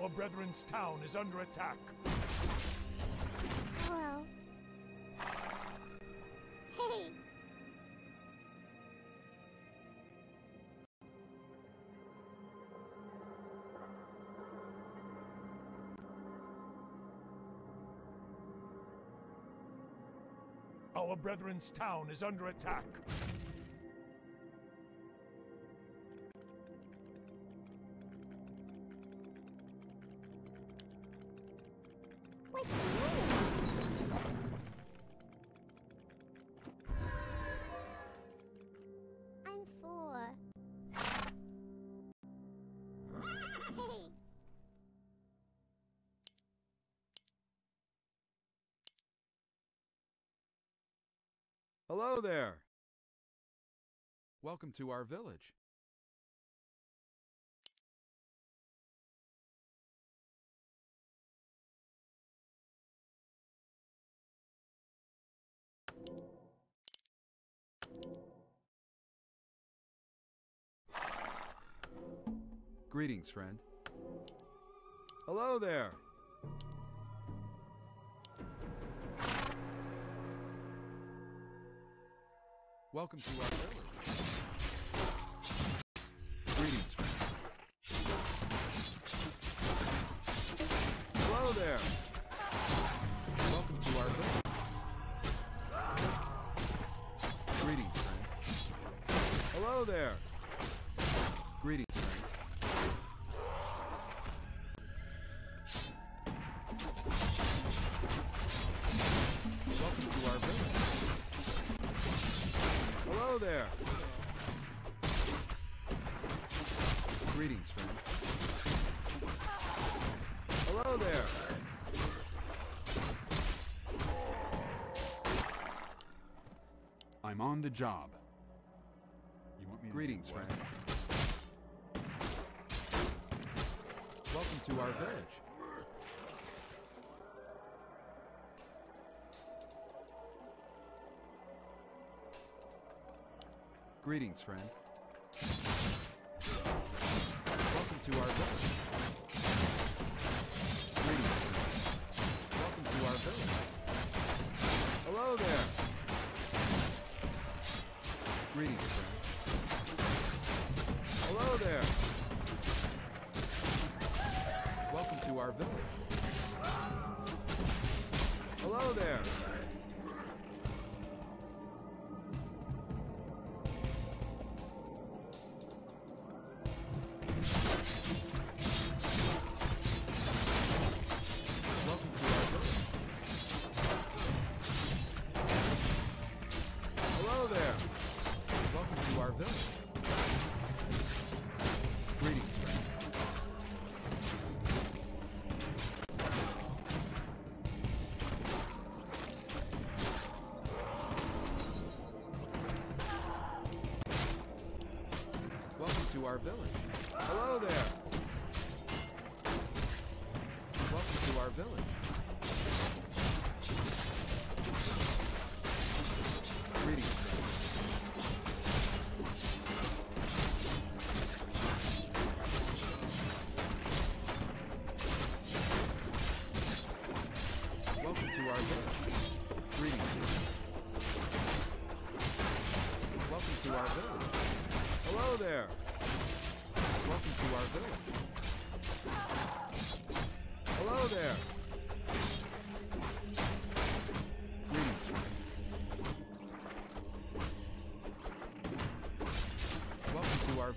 Our brethren's town is under attack. Hello. Hey. Our brethren's town is under attack. Hello there. Welcome to our village. Greetings, friend. Hello there. Welcome to our village. Greetings, friend. Hello there. Welcome to our village. Greetings, friend. Hello there. Greetings, friend. Greetings, friend. Hello there. I'm on the job. You want me Greetings, friend. Welcome to our village. Greetings, friend. Welcome to our our village.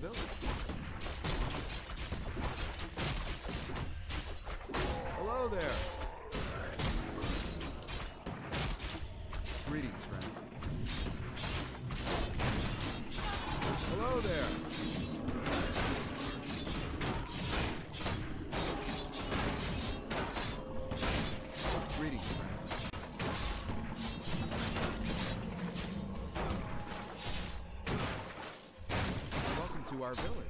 Village. Our village.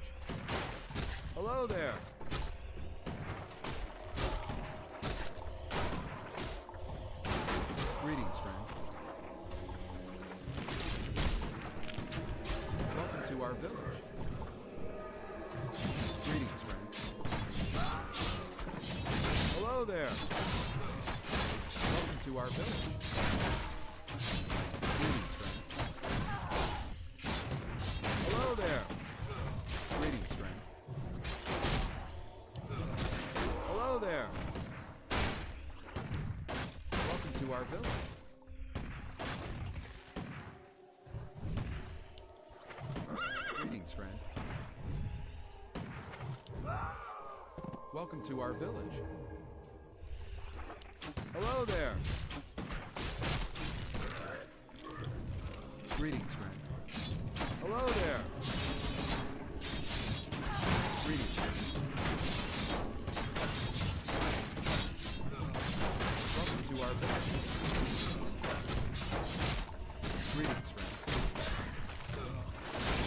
Welcome to our village. Hello there. Greetings, friend. Hello there. Greetings, friend. Welcome to our village. Greetings, friend.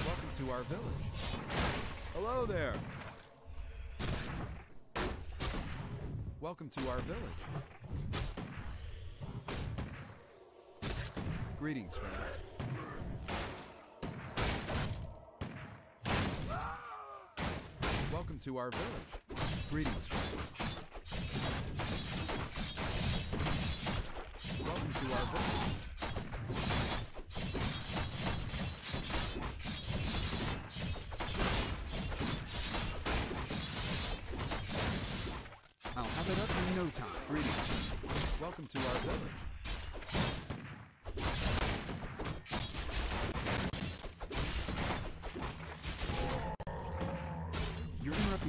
Welcome to our village. Hello there. Welcome to our village. Greetings, friend. Welcome to our village. Greetings,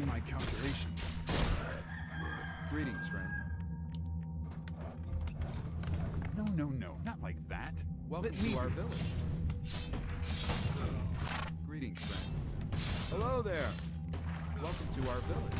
My calculations. Greetings, friend. No, no, no, not like that. Welcome Let to our village. Greetings, friend. Hello there. Welcome to our village.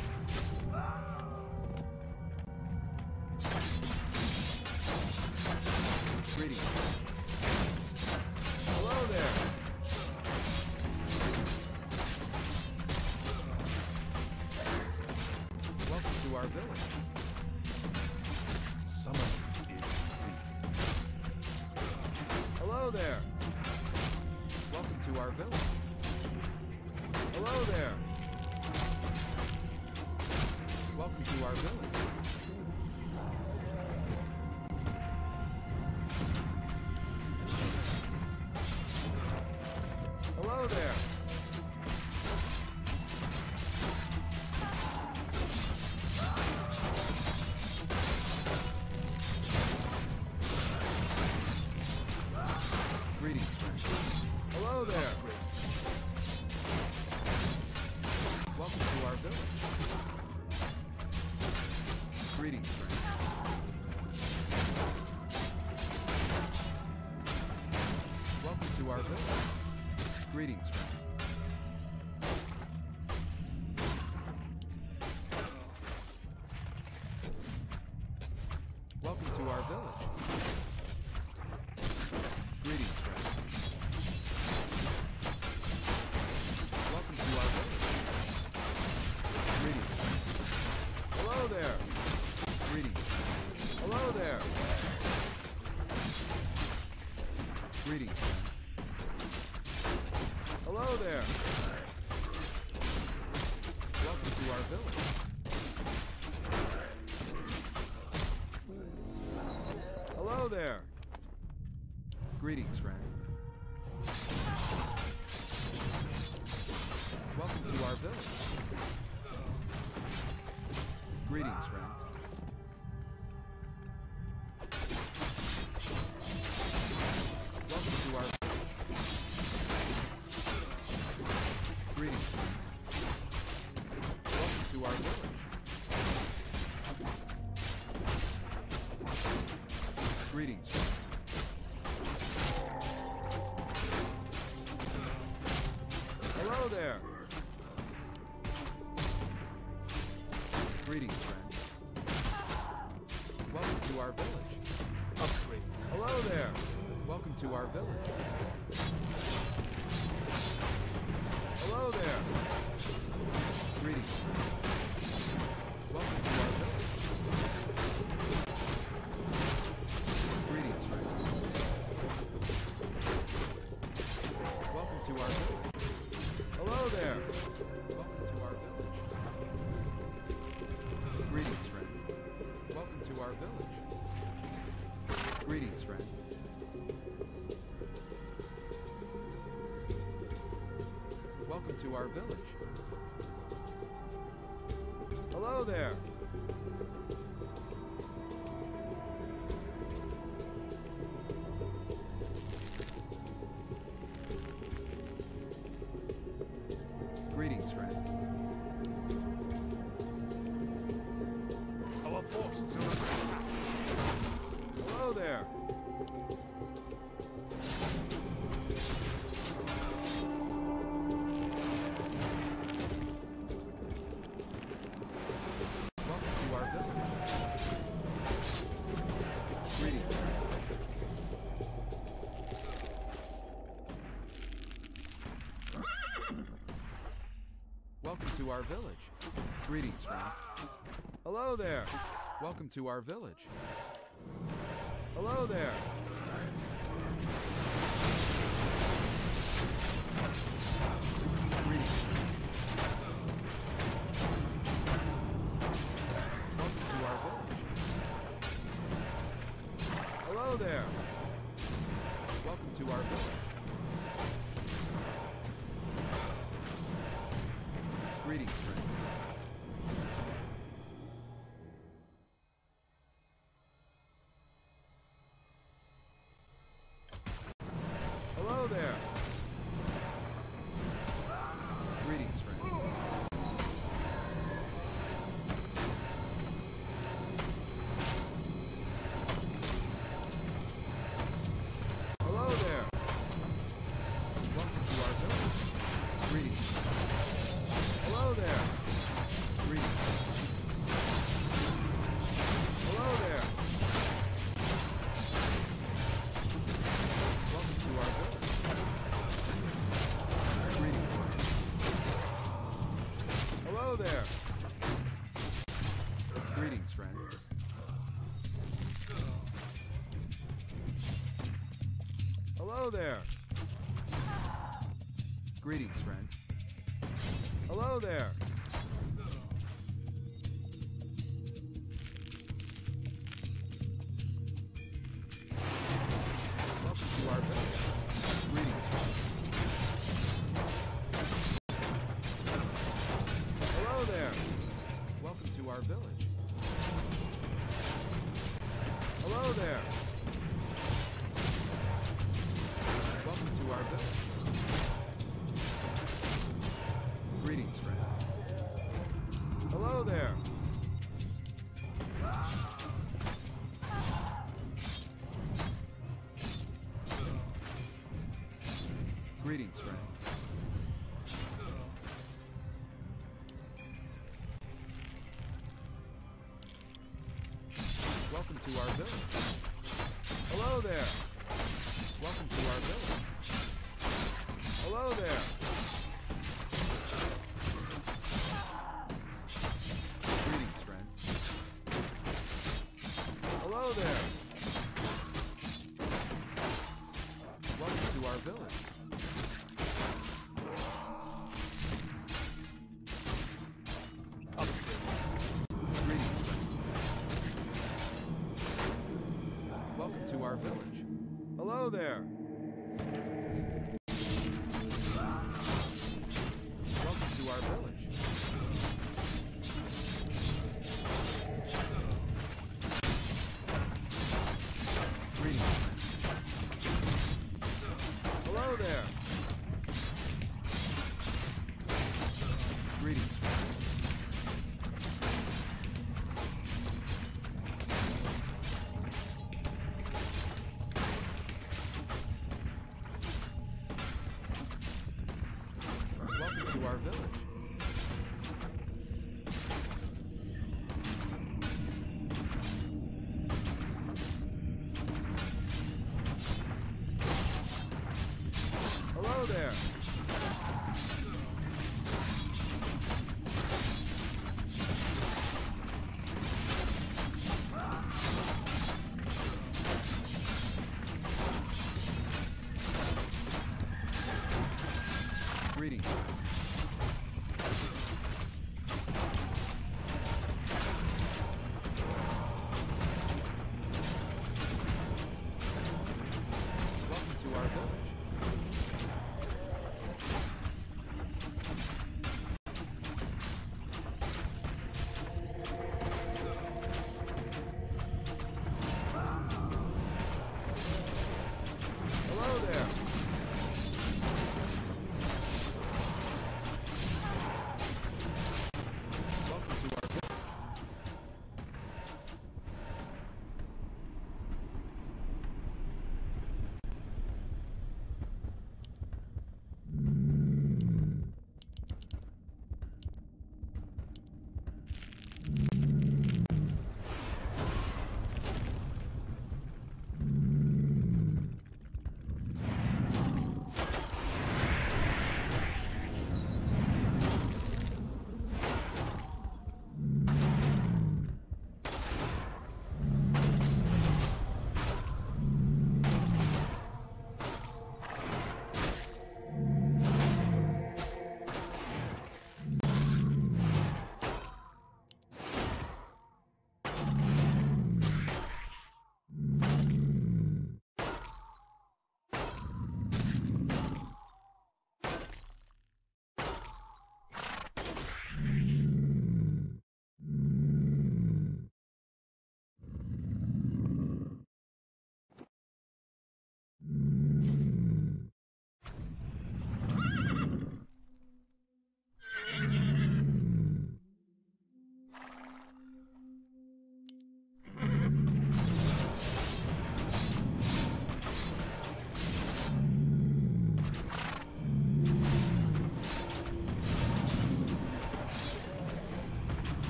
Hello there. Welcome to our village. Greetings, friend. Welcome to our village. Greetings, friend. Welcome to our village. Greetings, friend. Welcome to our village. Greetings, friend. To our village. to our village. our village. Greetings, friend. Hello there. Welcome to our village. Hello there. Greetings. to our village. Hello there. Welcome to our village. Hello there.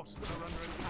Forces are under attack.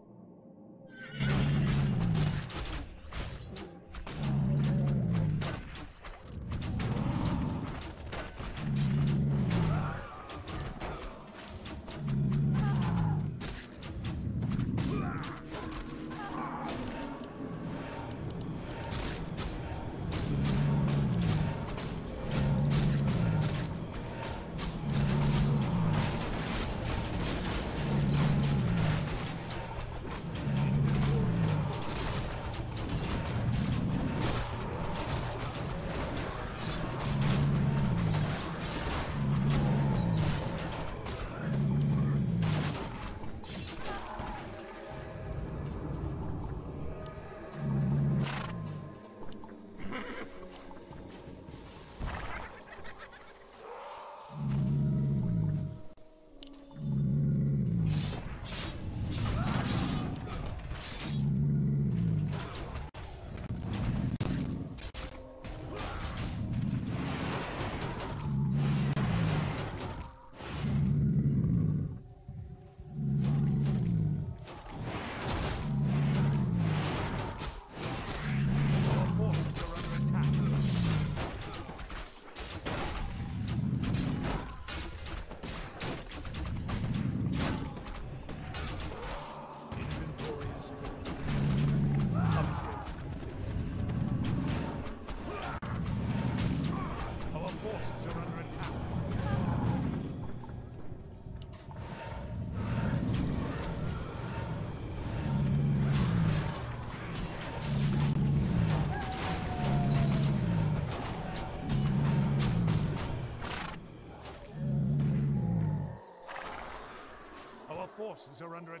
Are under attack.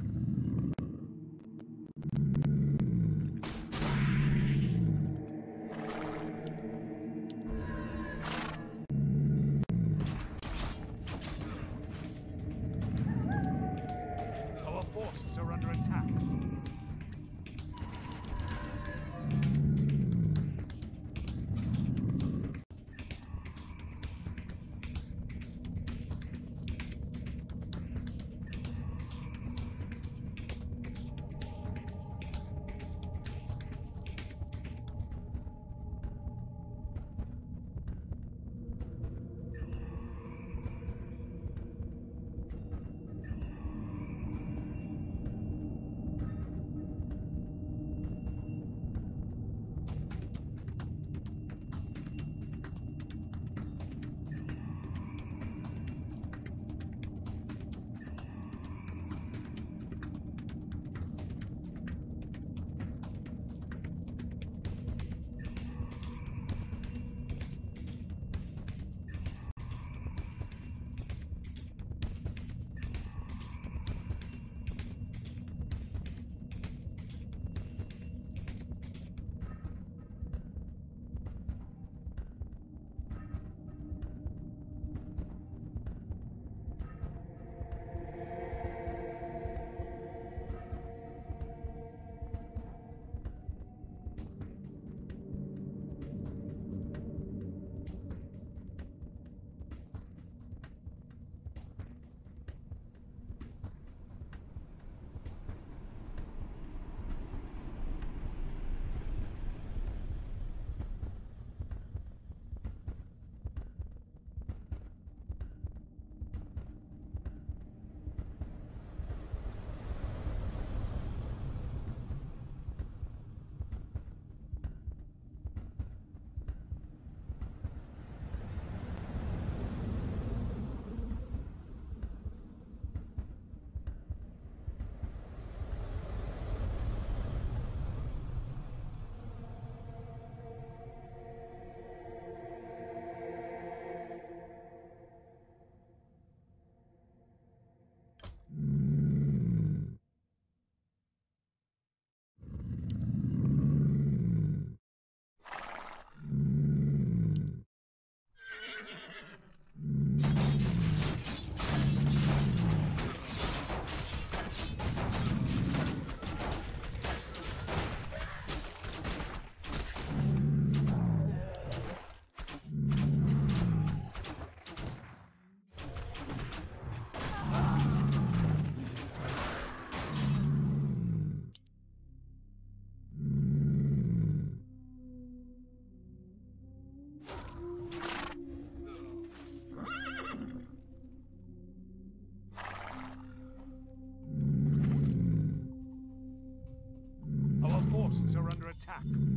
Attack.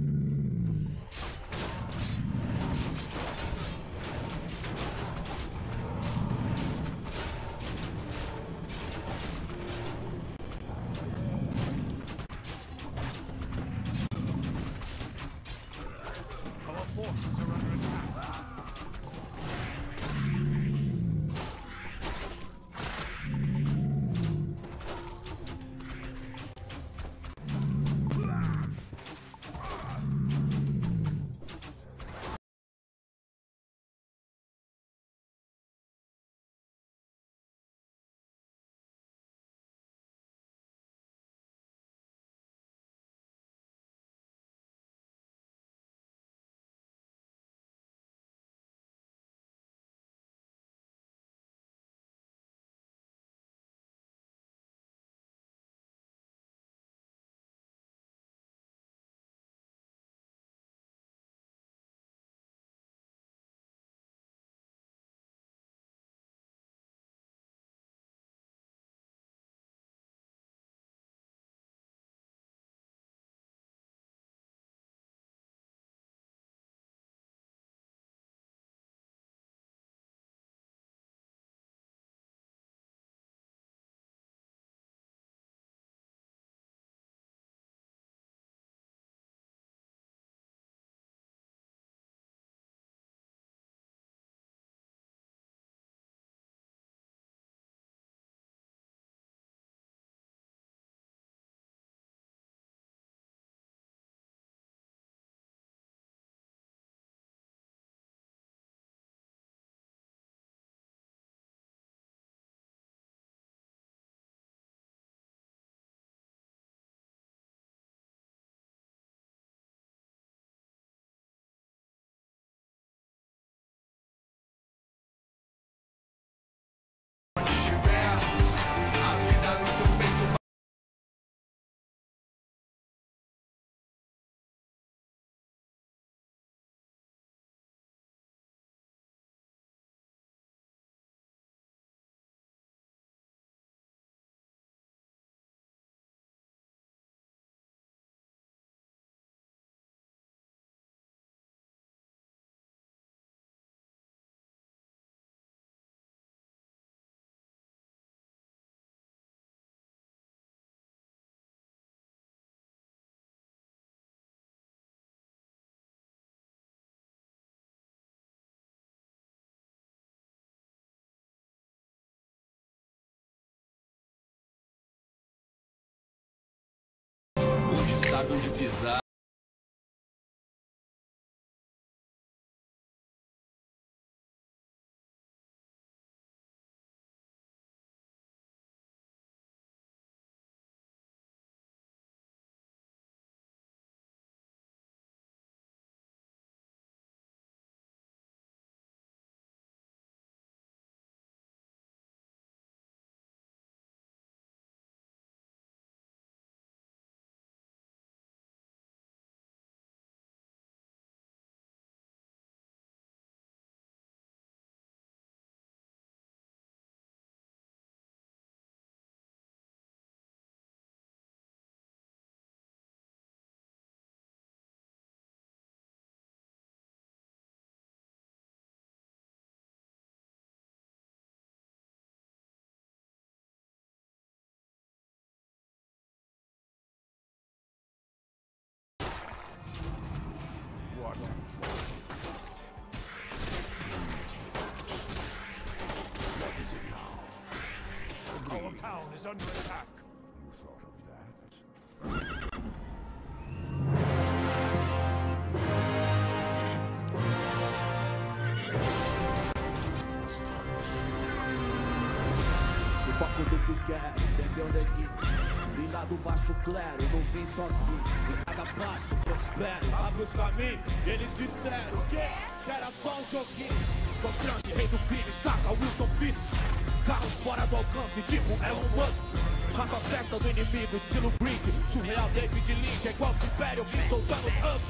de onde pisar. Is under attack. You thought of that? Eu foco do que quero, entendeu, neguinho? Vim lá do baixo clero, não vim sozinho. Em cada passo prospero, abre os caminhos. Eles disseram que que era só um joguinho. Tô grande, rei do crime, saca Wilson Fisk. Carros fora do alcance, tipo Elon Musk. Mata a festa do inimigo, estilo Grid. Surreal David Lynch, é igual Superior, soltando up.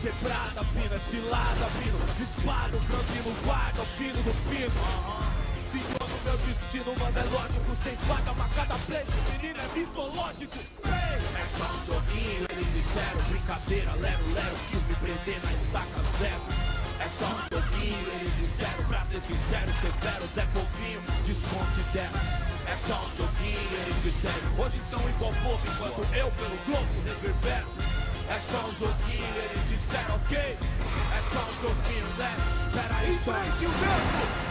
Quebrada, fina, estilada, fino. Disparo, franzino, guarda, o fino do pino. Senhor, no meu destino, mano, é lógico. Sem vaga, marcada preto, menino é mitológico. É só um joguinho, eles disseram. Brincadeira, lero, lero, quis me prender na estaca zero. É só um joguinho, eles disseram. Pra ser sincero, severo, Zé Povinho, desconsidero. É só um joguinho, eles disseram. Hoje estão igual povo, enquanto eu pelo globo reverbero. É só um joguinho, eles disseram, ok? É só um joguinho, né? Peraí, Enfrente o vento!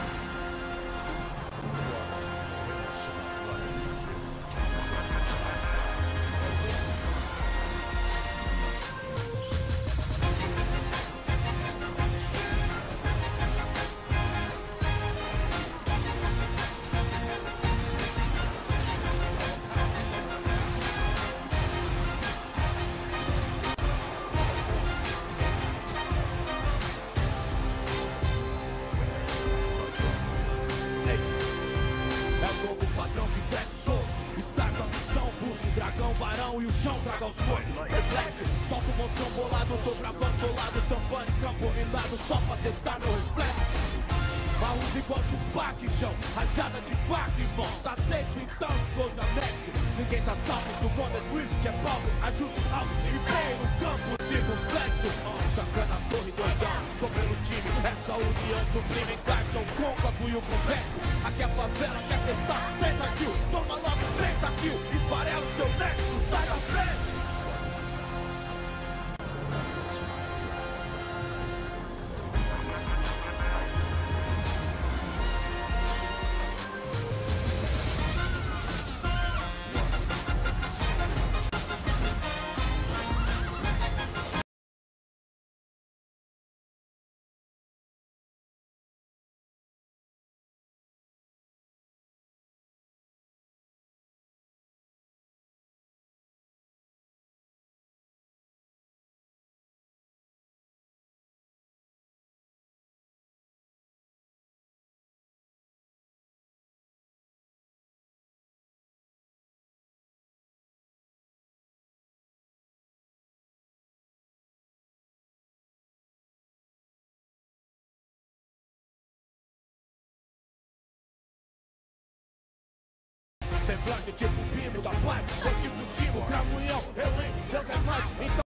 Semblante tipo pino da paz, ou tipo timo, cramunhão, eu em Deus é mais, então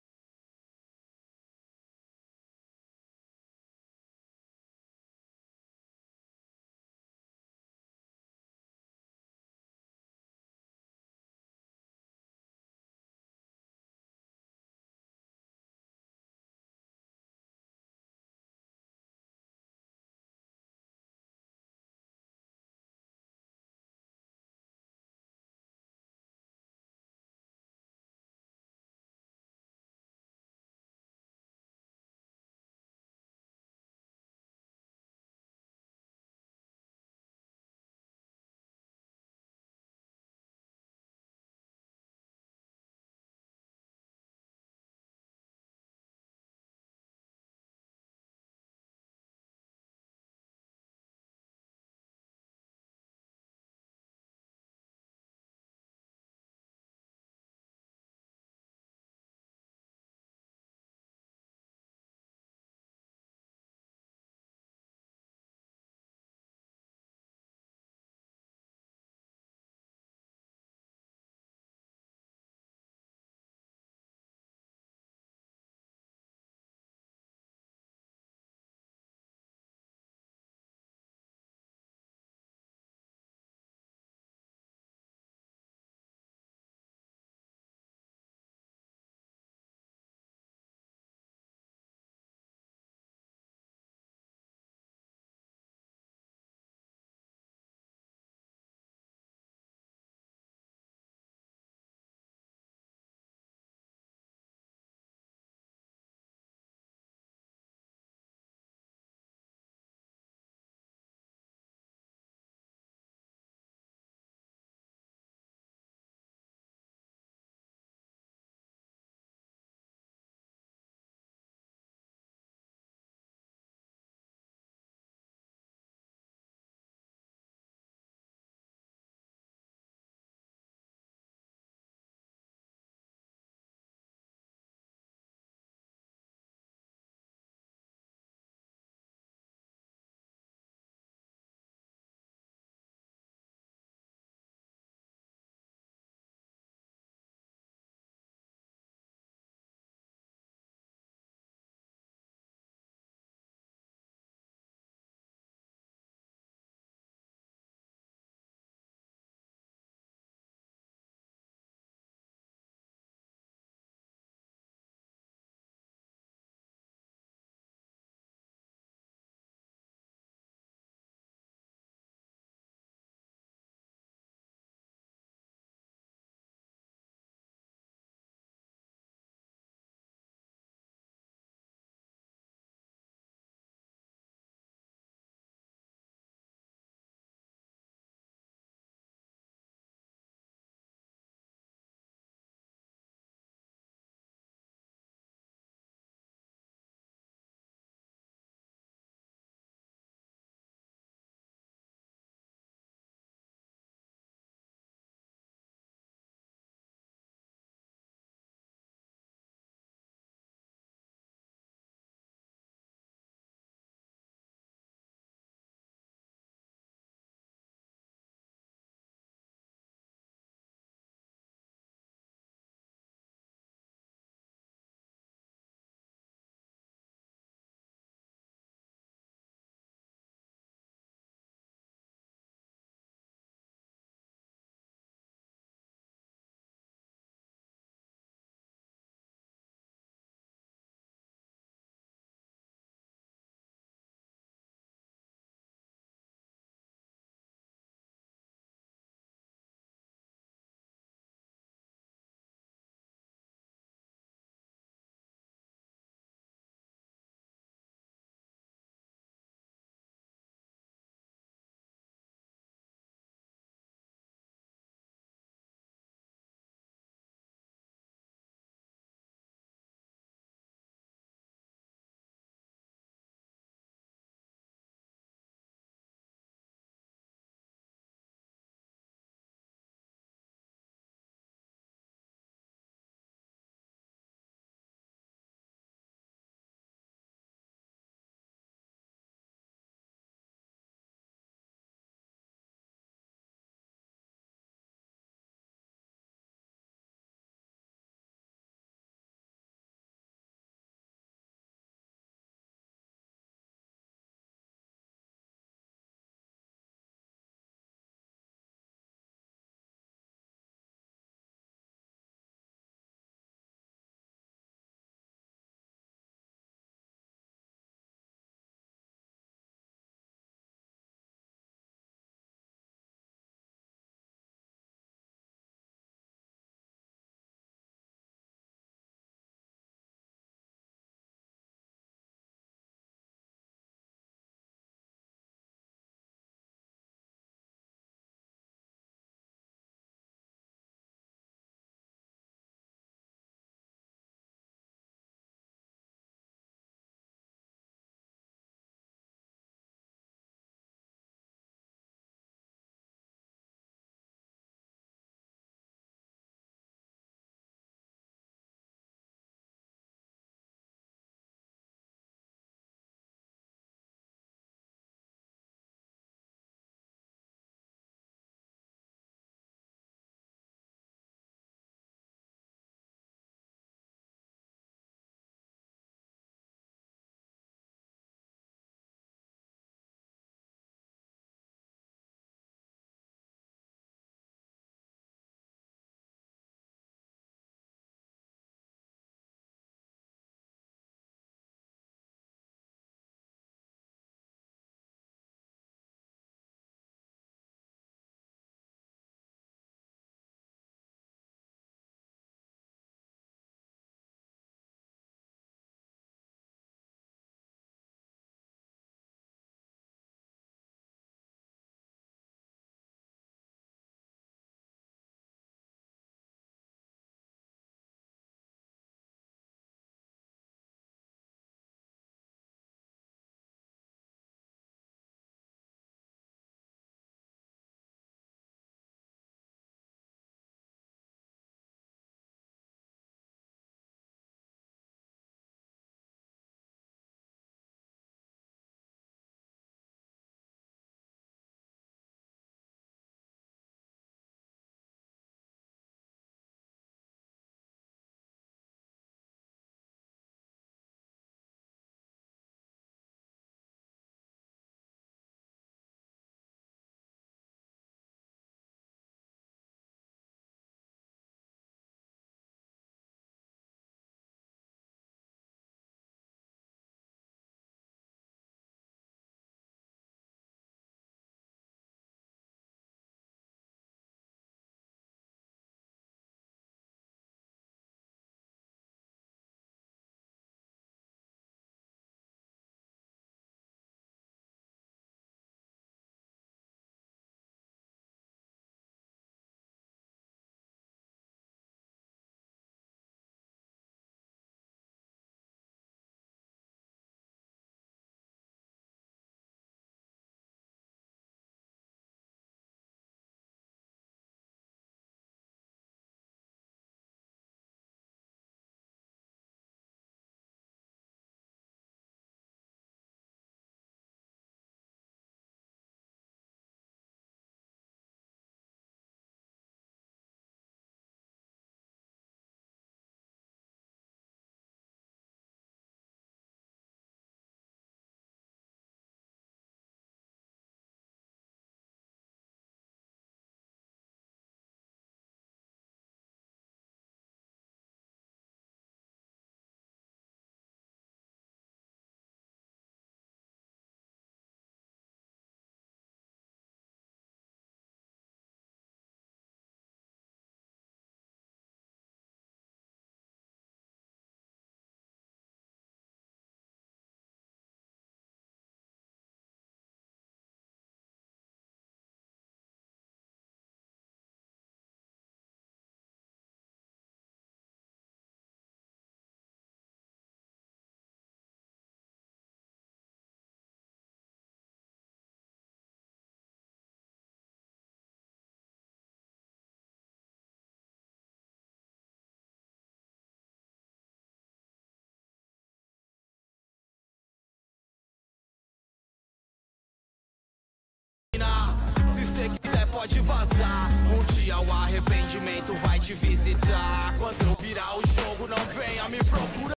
pode vazar. Um dia o arrependimento vai te visitar. Quando eu virar o jogo, não venha me procurar.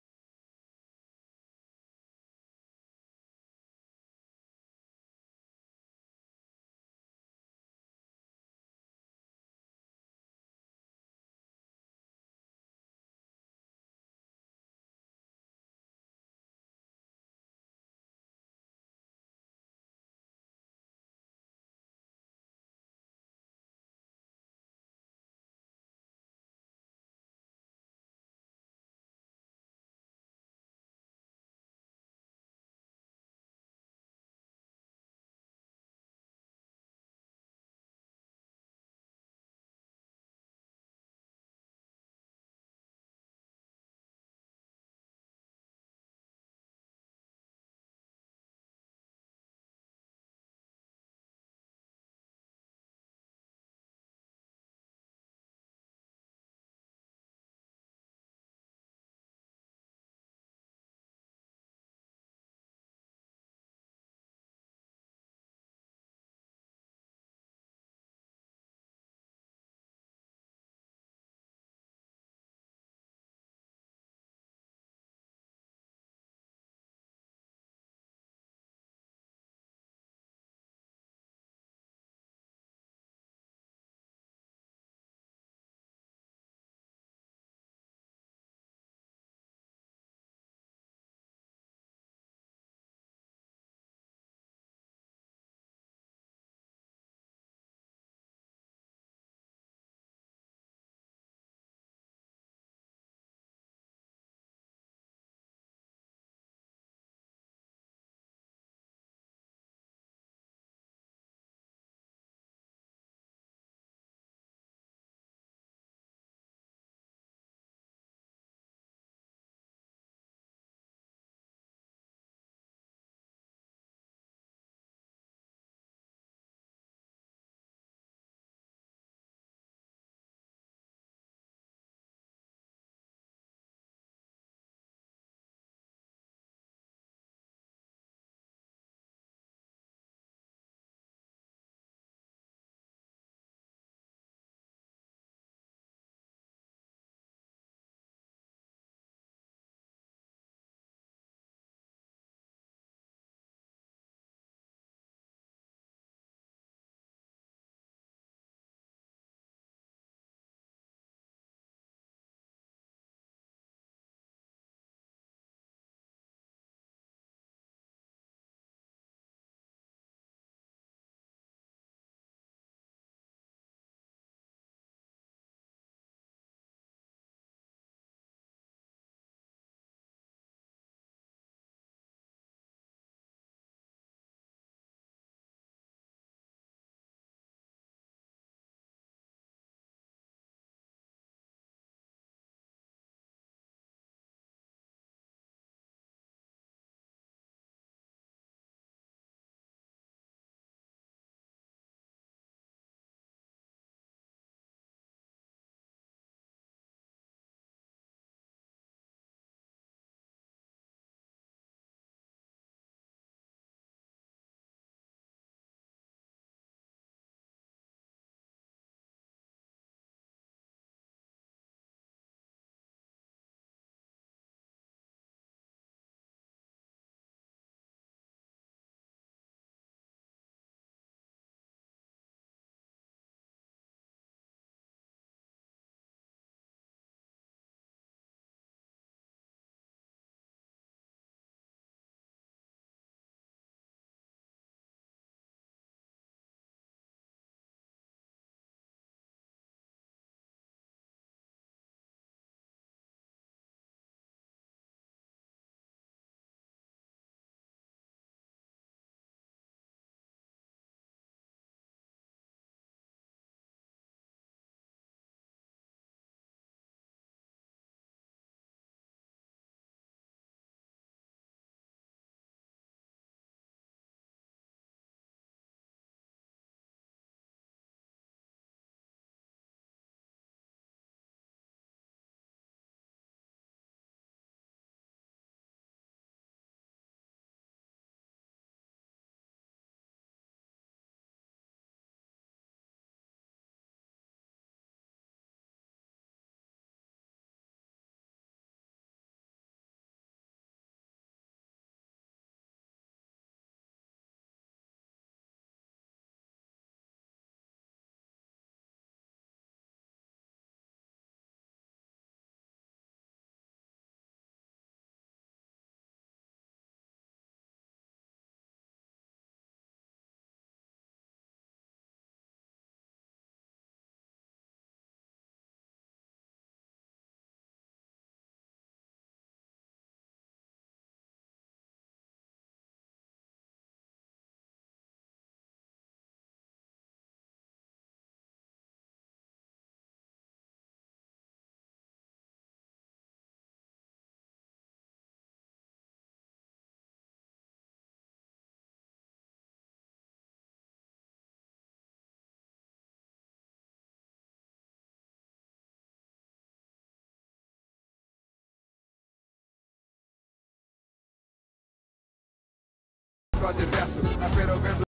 Prosa e verso. Na feira eu vendo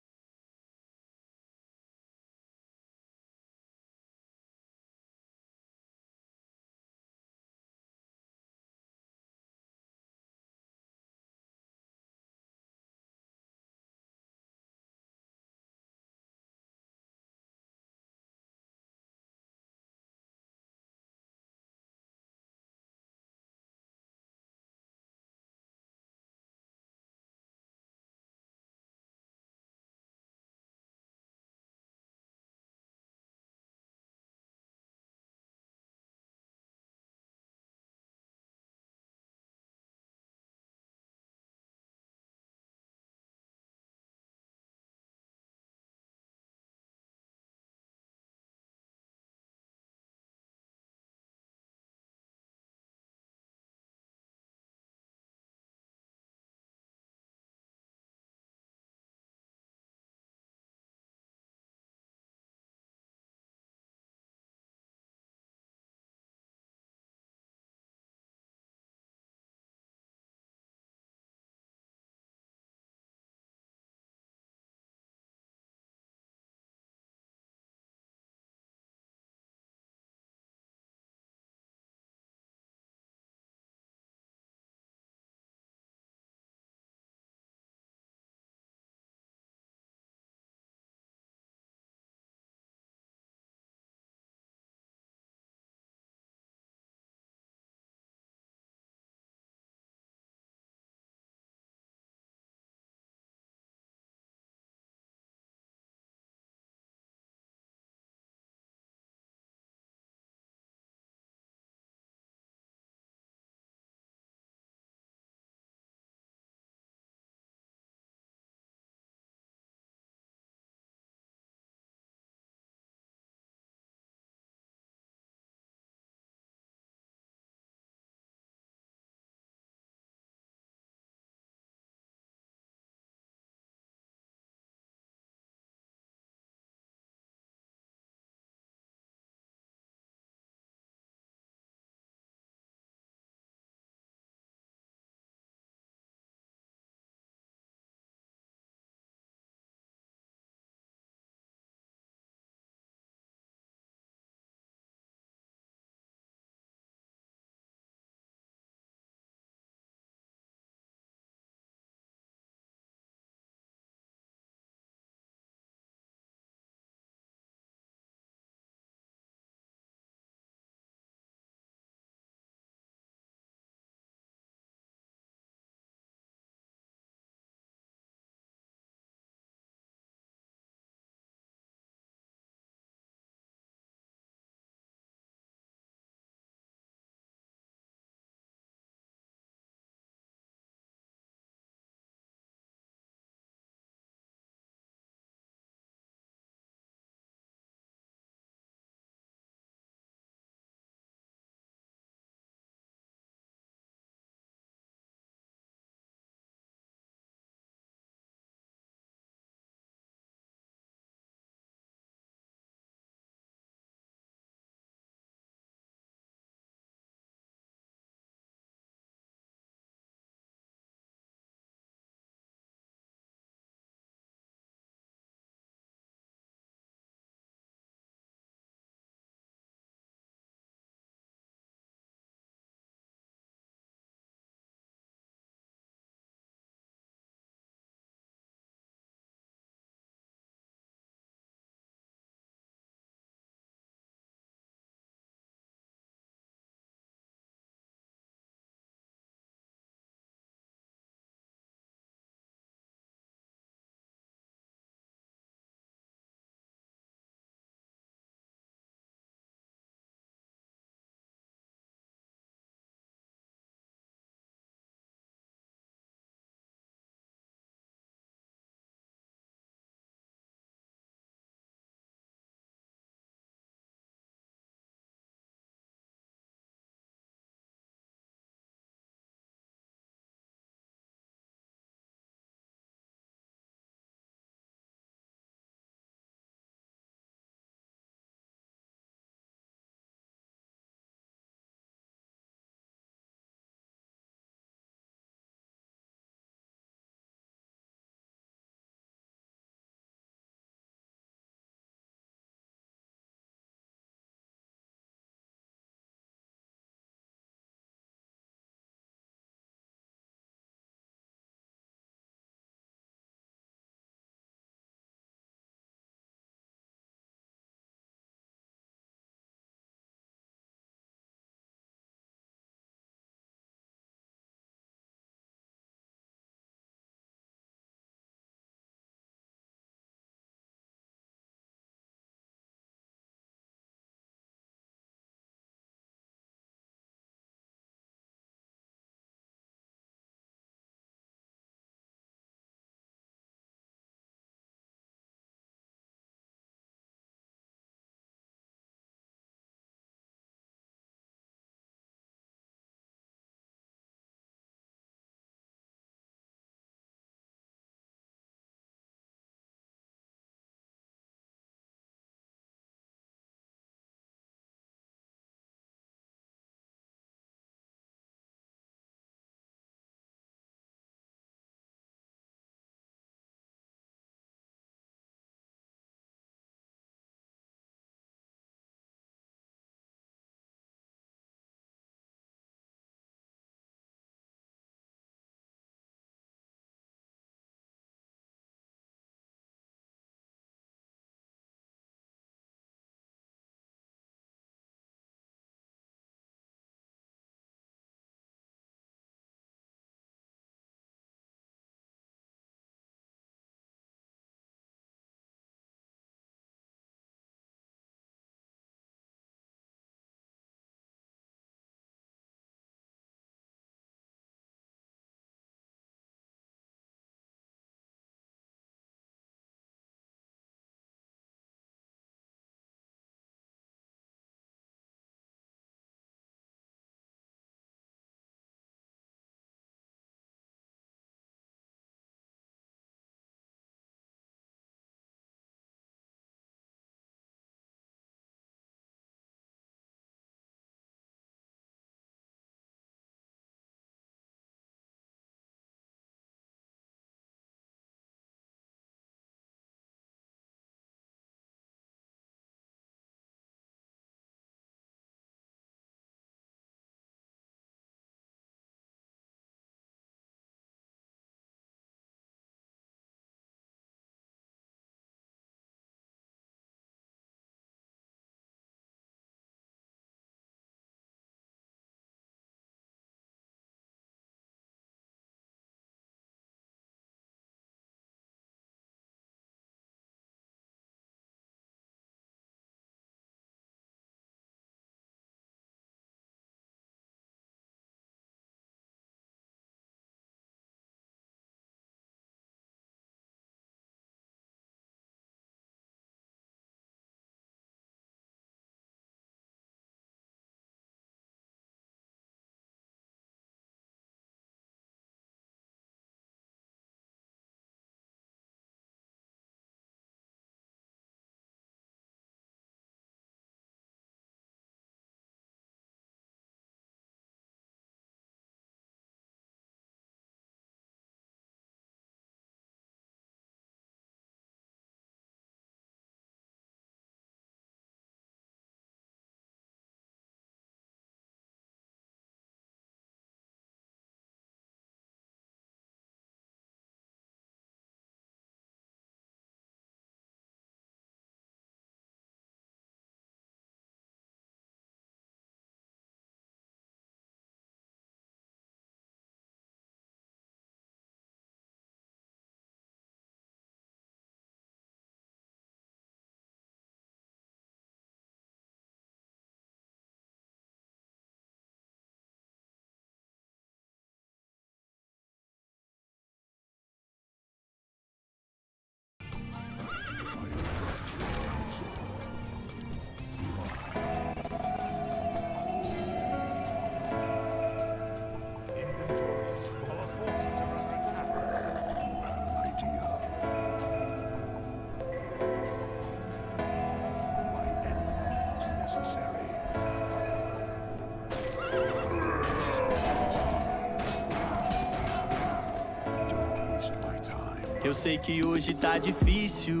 Eu sei que hoje tá difícil,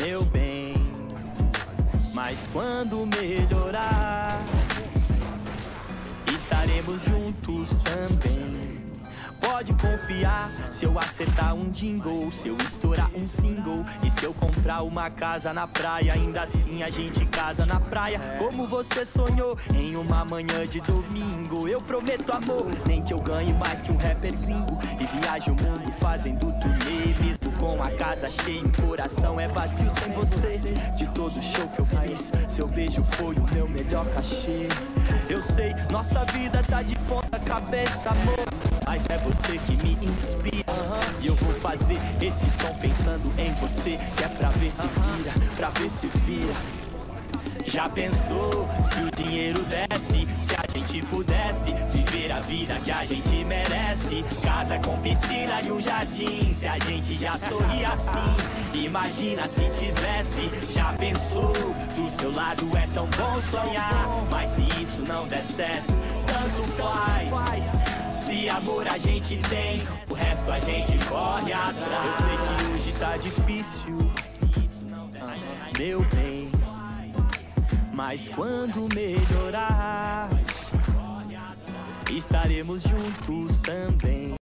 meu bem. Mas quando melhorar, estaremos juntos também. Pode confiar, se eu acertar um jingle, se eu estourar um single e se eu comprar uma casa na praia, ainda assim a gente casa na praia, como você sonhou em uma manhã de domingo. Eu prometo amor, nem que eu ganhe mais que um rapper gringo e viaje o mundo fazendo turnê, mesmo com a casa cheia, o coração é vazio sem você. De todo show que eu fiz, seu beijo foi o meu melhor cachê. Eu sei, nossa vida tá de ponta cabeça, amor. Mas é você que me inspira. E eu vou fazer esse som pensando em você. Que é pra ver se vira, pra ver se vira. Já pensou se o dinheiro desce? Se a gente pudesse viver a vida que a gente merece? Casa com piscina e um jardim. Se a gente já sorri assim, imagina se tivesse. Já pensou? Do seu lado é tão bom sonhar. Mas se isso não der certo, tanto faz. Se amor a gente tem, o resto a gente corre atrás. Eu sei que hoje tá difícil, meu bem. Mas quando melhorar, estaremos juntos também.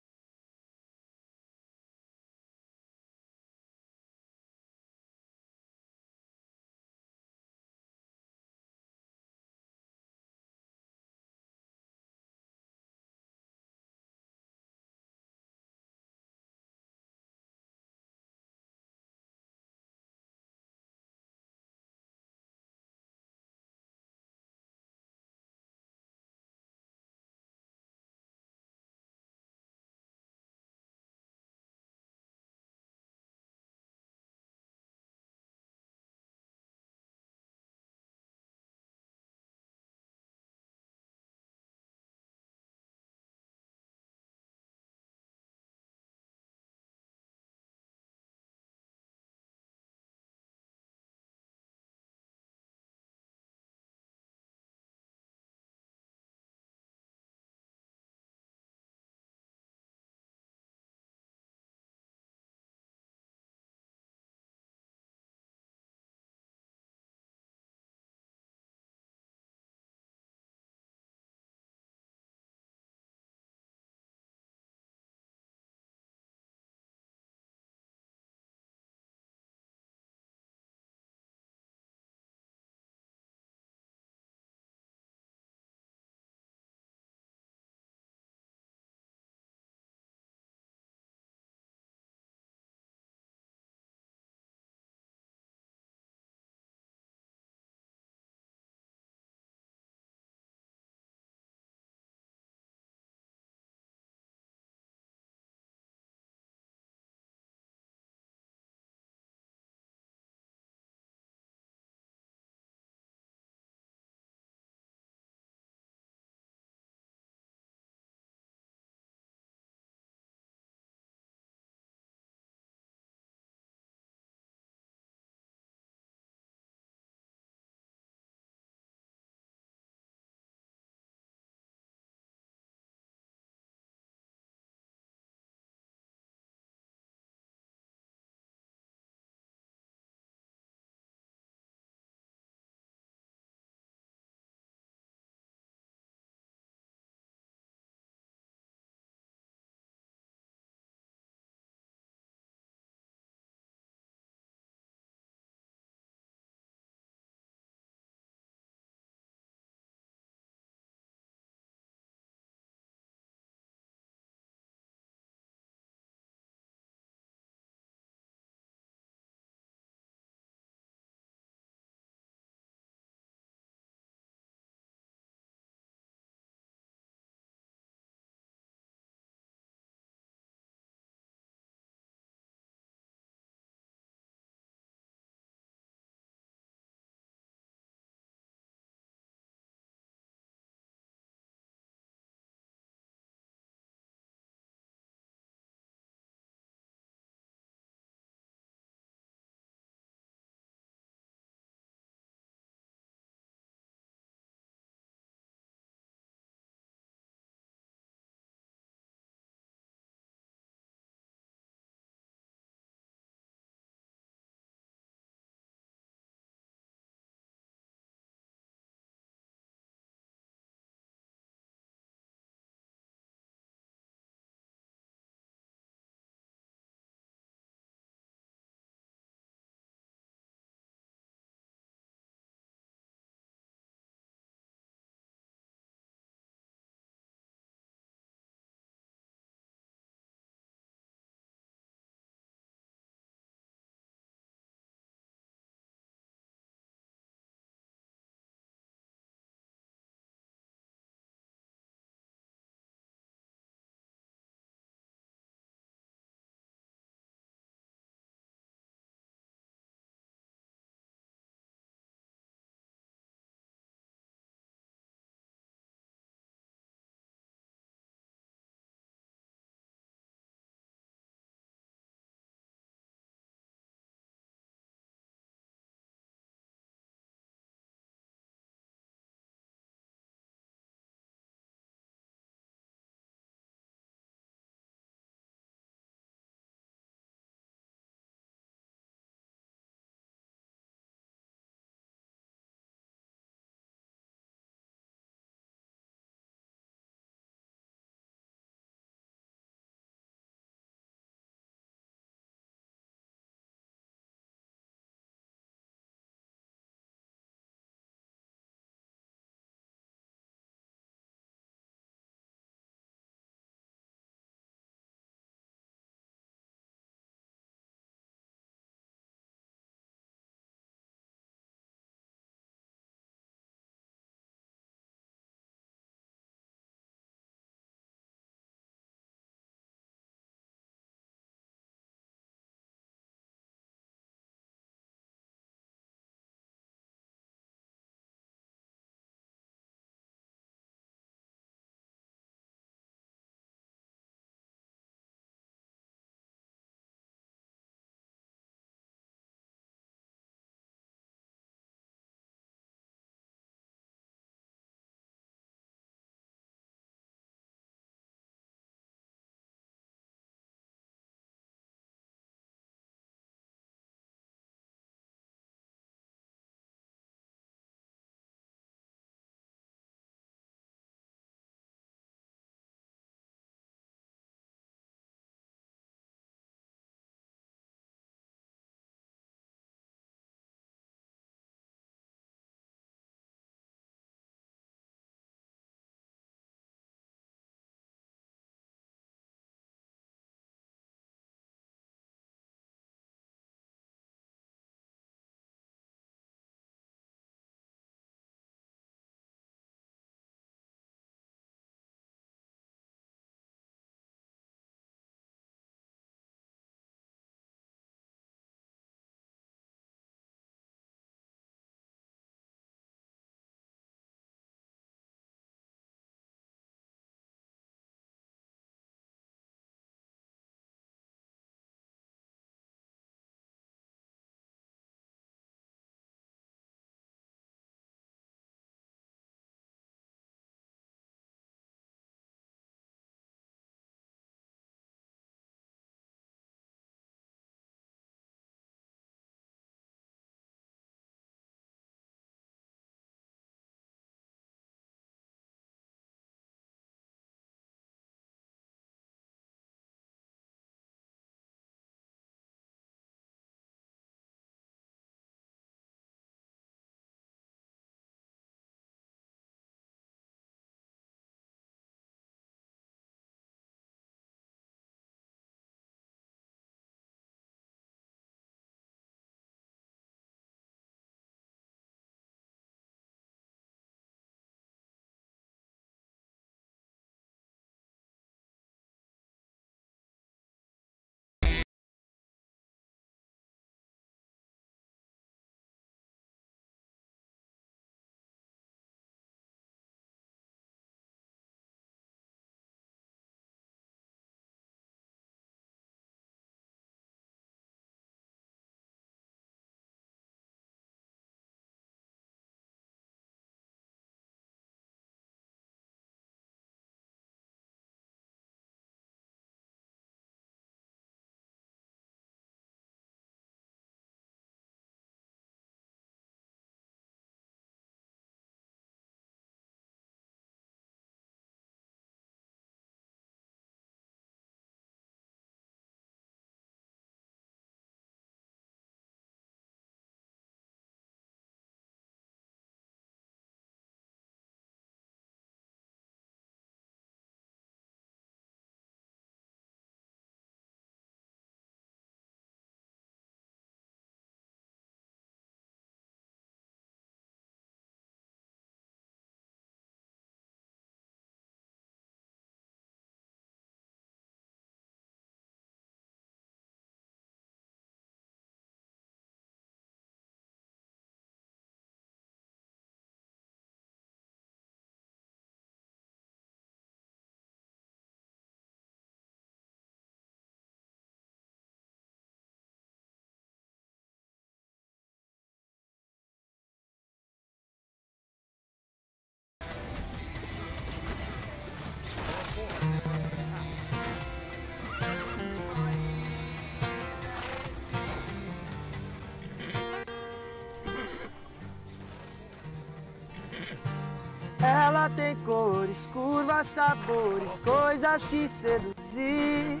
Ela tem cores, curvas, sabores, coisas que seduzir.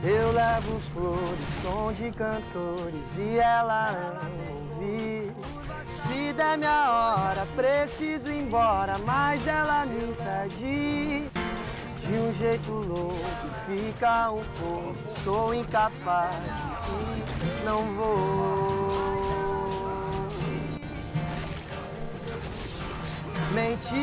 Eu levo flores, som de cantores e ela ama ouvir. Se der minha hora, preciso ir embora, mas ela me impede. De um jeito louco, fica um pouco, sou incapaz de ir, não vou. Menti,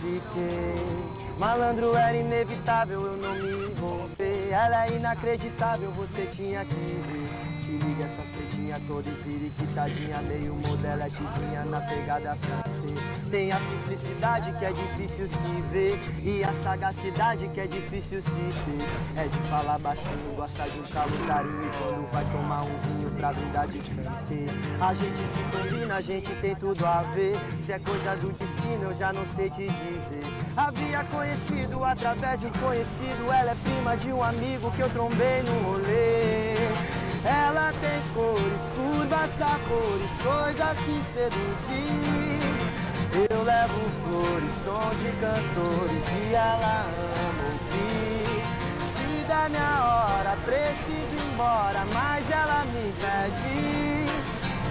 fiquei. Malandro era inevitável, eu não me envolver. Ela é inacreditável, você tinha que ver. Se liga essas pretinhas toda empiriquitadinha, meio modeletezinha na pegada francês. Tem a simplicidade que é difícil se ver e a sagacidade que é difícil se ter. É de falar baixinho, gosta de um calutarinho e quando vai tomar um vinho pra brindar de ter. A gente se combina, a gente tem tudo a ver. Se é coisa do destino, eu já não sei te dizer. Havia conhecido através de um conhecido, ela é prima de um amigo que eu trombei no rolê. Ela tem cores, curvas, sabores, coisas que seduzir. Eu levo flores, som de cantores e ela ama ouvir. Se der minha hora, preciso ir embora, mas ela me pede.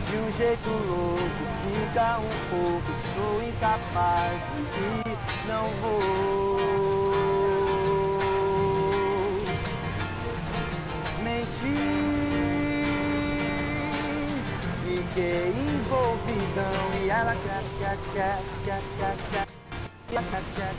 De um jeito louco, fica um pouco, sou incapaz de ir, não vou. Mentir, fiquei envolvidão e ela quer, quer, quer, quer, quer, quer. E ela quer,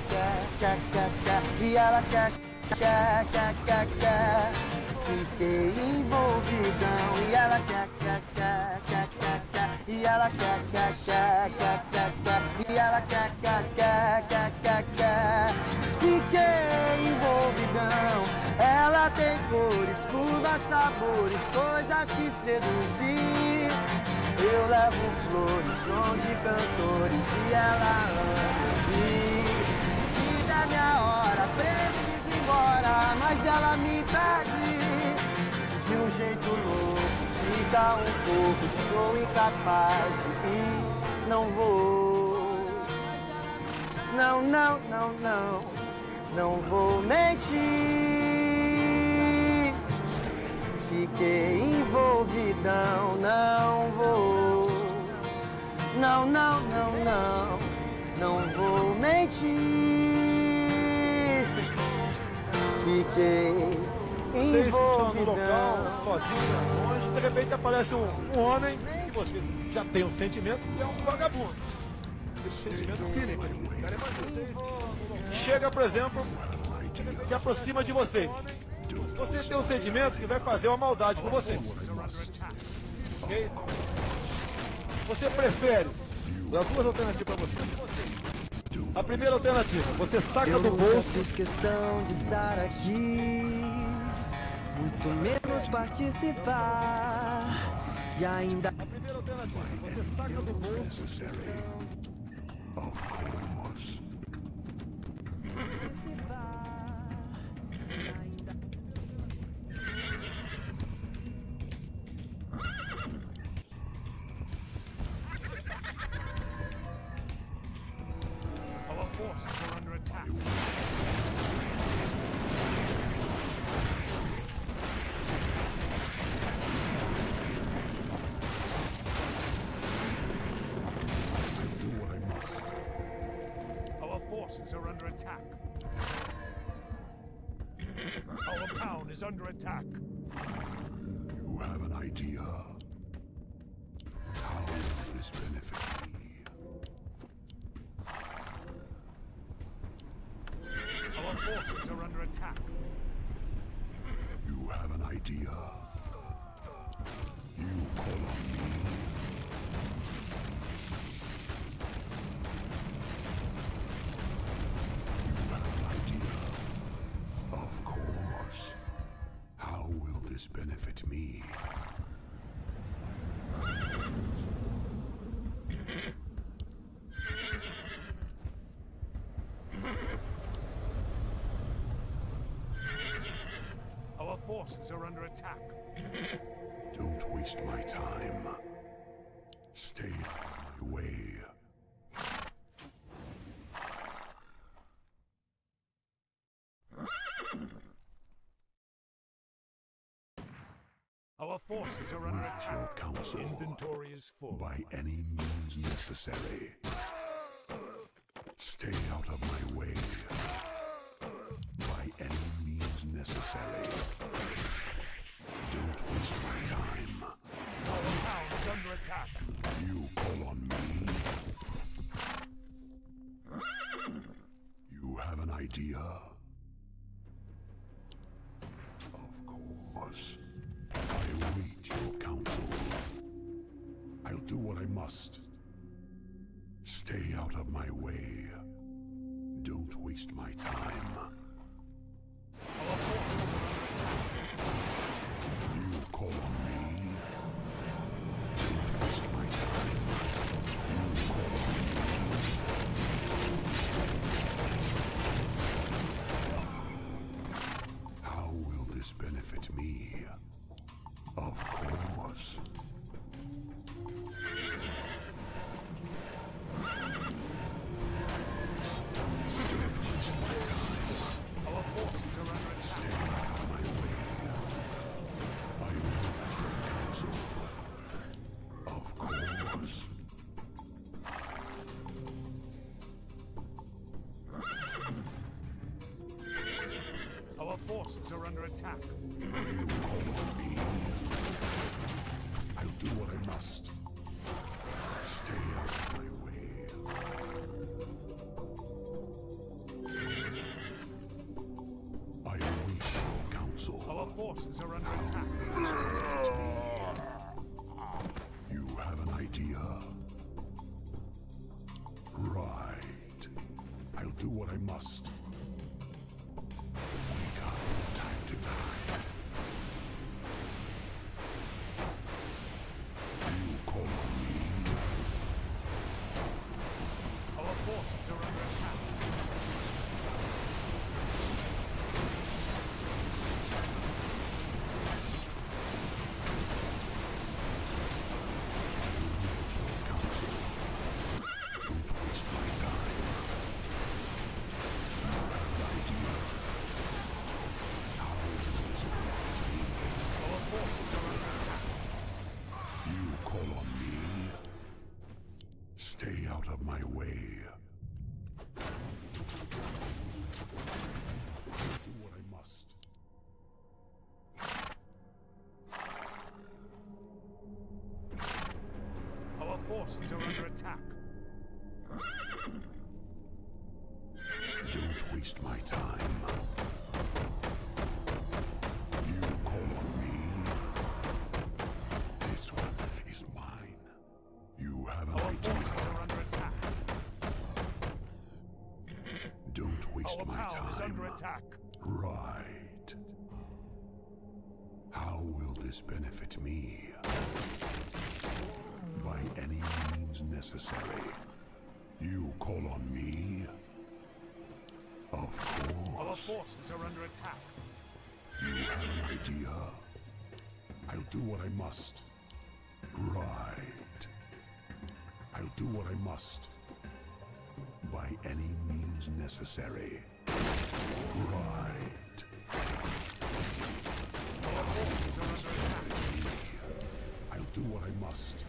quer, quer, quer. E ela quer, quer, quer, quer, quer. Fiquei envolvidão e ela quer, quer, quer, quer, quer, quer. E ela quer, quer, quer, quer, quer, quer. E ela quer, quer, quer, quer, quer, quer. Fiquei envolvidão. Ela tem cores, curvas, sabores, coisas que seduzir. Eu levo flores, som de cantores e ela ama ouvir. Se der minha hora, preciso ir embora, mas ela me pede. De um jeito louco, fica um pouco, sou incapaz ir, não vou. Não, não, não, não, não vou mentir. Fiquei envolvidão, não vou. Não, não, não, não, não vou mentir. Fiquei local, envolvidão. sozinho, longe, de repente aparece um, um homem que você já tem um sentimento que é um vagabundo. Esse sentimento cara é. Chega, por exemplo, se aproxima de você. Você tem um sentimento que vai fazer uma maldade com você. Ok? Você prefere, dá duas alternativas para você. A primeira alternativa, você saca Eu do bolso fiz questão de estar aqui, muito menos participar. E ainda A primeira alternativa, você saca do bolso Of course. participar. Our town is under attack. You have an idea. How will this benefit me? Our forces are under attack. You have an idea. You call on me. forces are under attack. Don't waste my time. Stay my way. Our forces are under With attack. Your counsel, Inventory is full. By any means necessary. Stay out of my way. Necessary. Don't waste my time. Our town under attack. You call on me? You have an idea? Of course. I await your counsel. I'll do what I must. Stay out of my way. Don't waste my time. Are under attack. You call on me. I'll do what I must. Stay out of my way. I await your counsel. Our forces are under attack. Stay out of my way. Do what I must. Our forces are under attack. Under attack. Right. How will this benefit me? By any means necessary. You call on me? Of course. Our forces are under attack. You have an idea? I'll do what I must. Right. I'll do what I must. By any means necessary. I'll do what I must.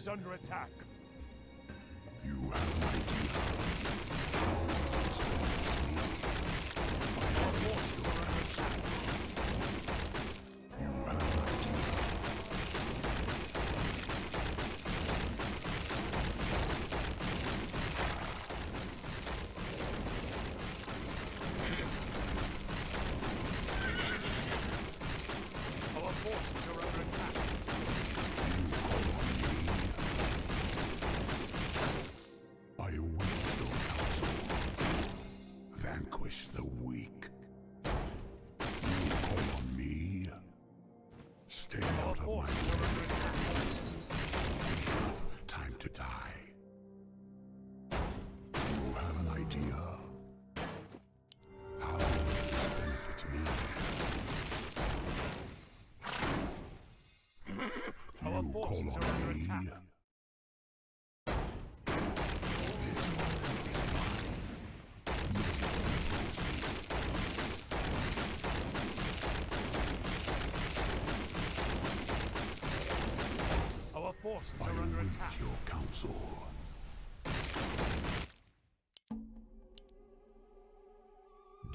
Is under attack. the weak. You call on me? Stay out of my way. Time to die. You have an idea? How does this benefit me? You call on me? your counsel.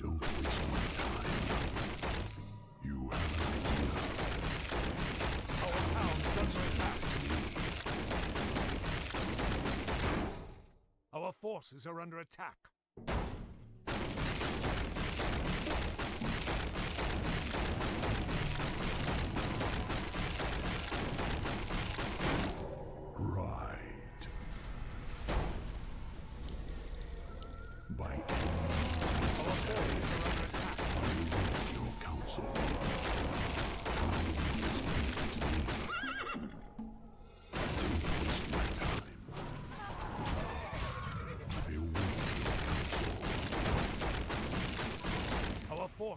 Don't waste my time. You oh, Our forces are under attack.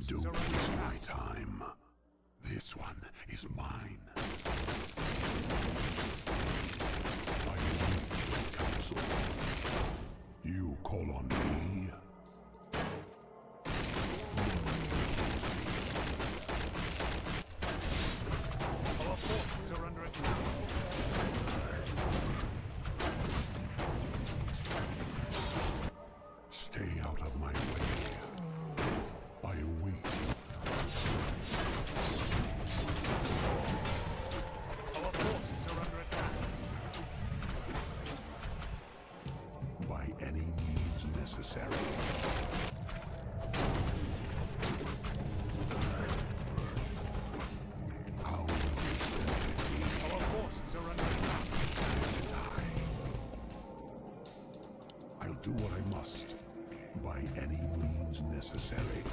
do. do what I must, by any means necessary.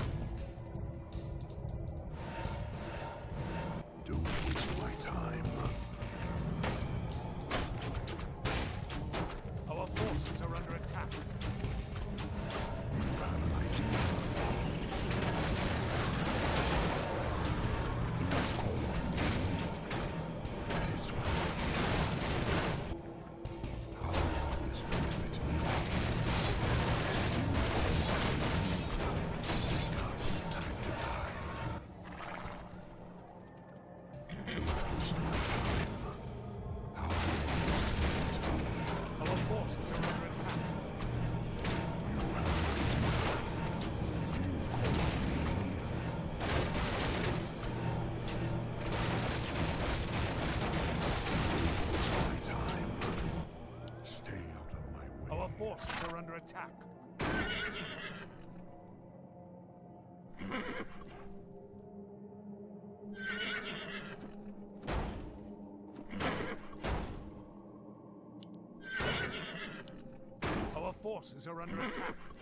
houses are under attack.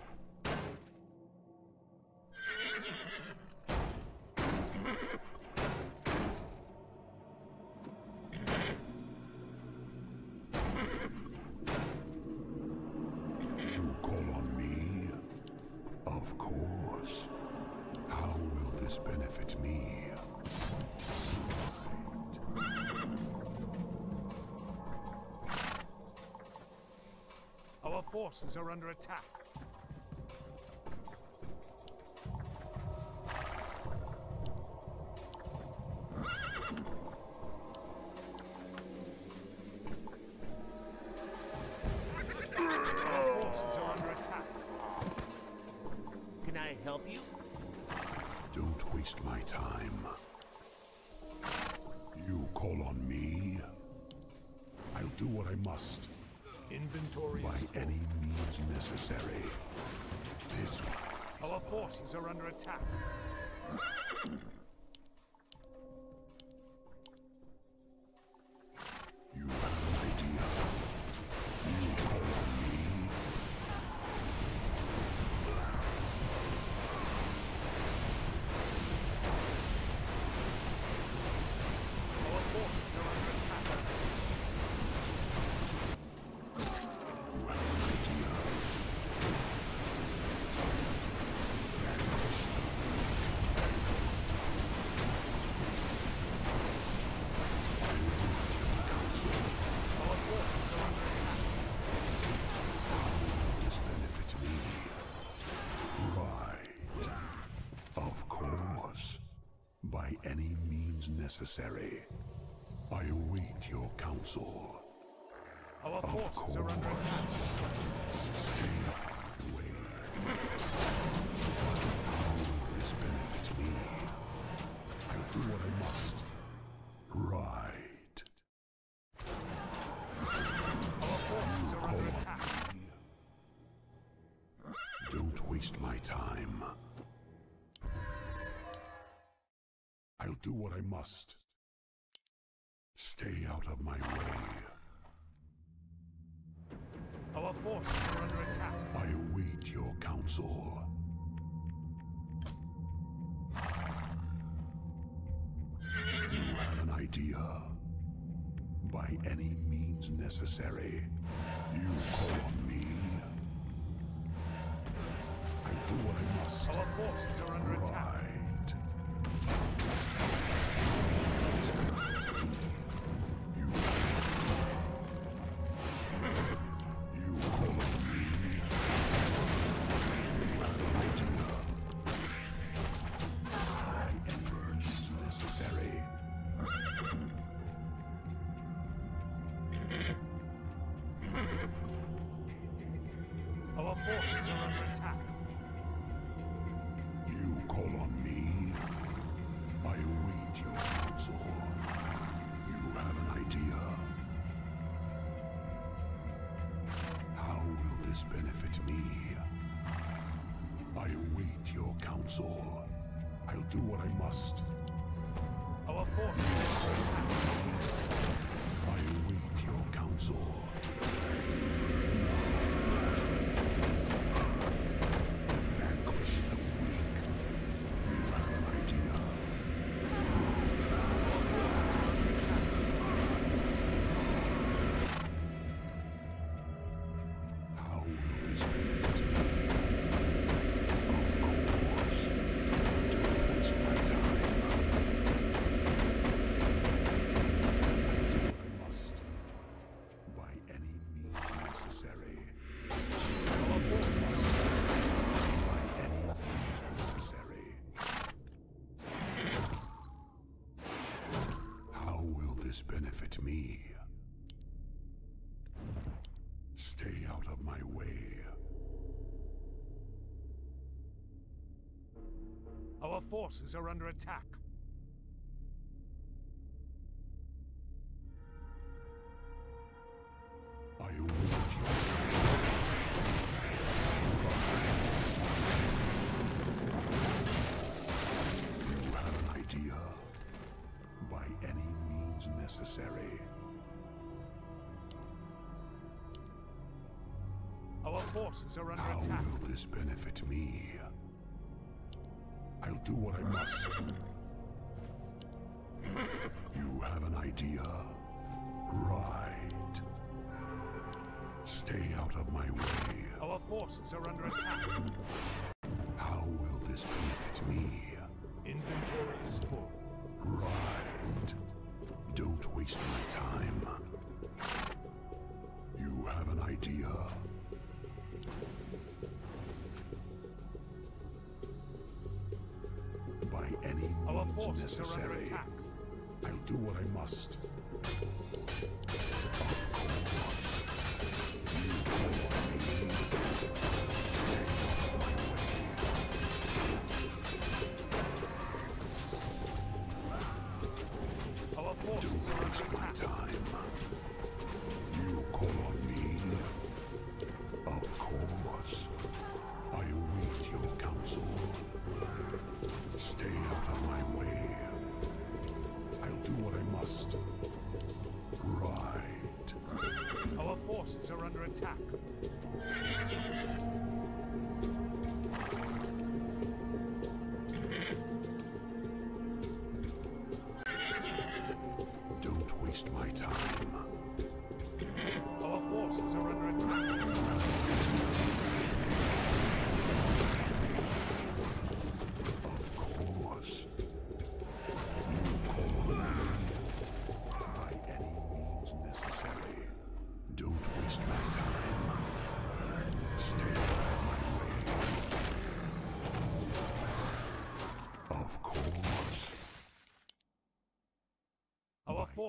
under attack. help you? Don't waste my time. You call on me? I'll do what I must. Inventory by any means necessary. This. Our forces are under attack. necessary. I await your counsel. Our of forces course. are under attack. Stay away. How will this benefit me? I'll do what I must. Right. Our forces you are under attack. Don't waste my time. I'll do what I must. Stay out of my way. Our forces are under attack. I await your counsel. You have an idea. By any means necessary, you call on me. I do what I must. Our forces are under Cry. attack. do what I must. my way. Our forces are under attack.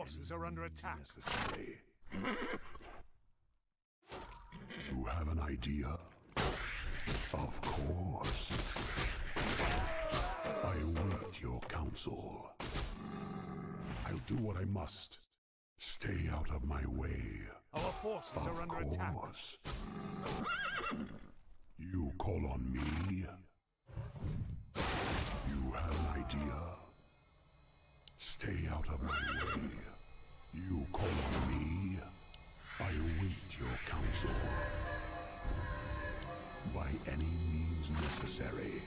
Forces are under attack. necessary. You have an idea? Of course. I await your counsel. I'll do what I must. Stay out of my way. Our forces Of are under attack. course. You call on me? You have an idea? Stay out of my way. You call on me? I await your counsel. By any means necessary.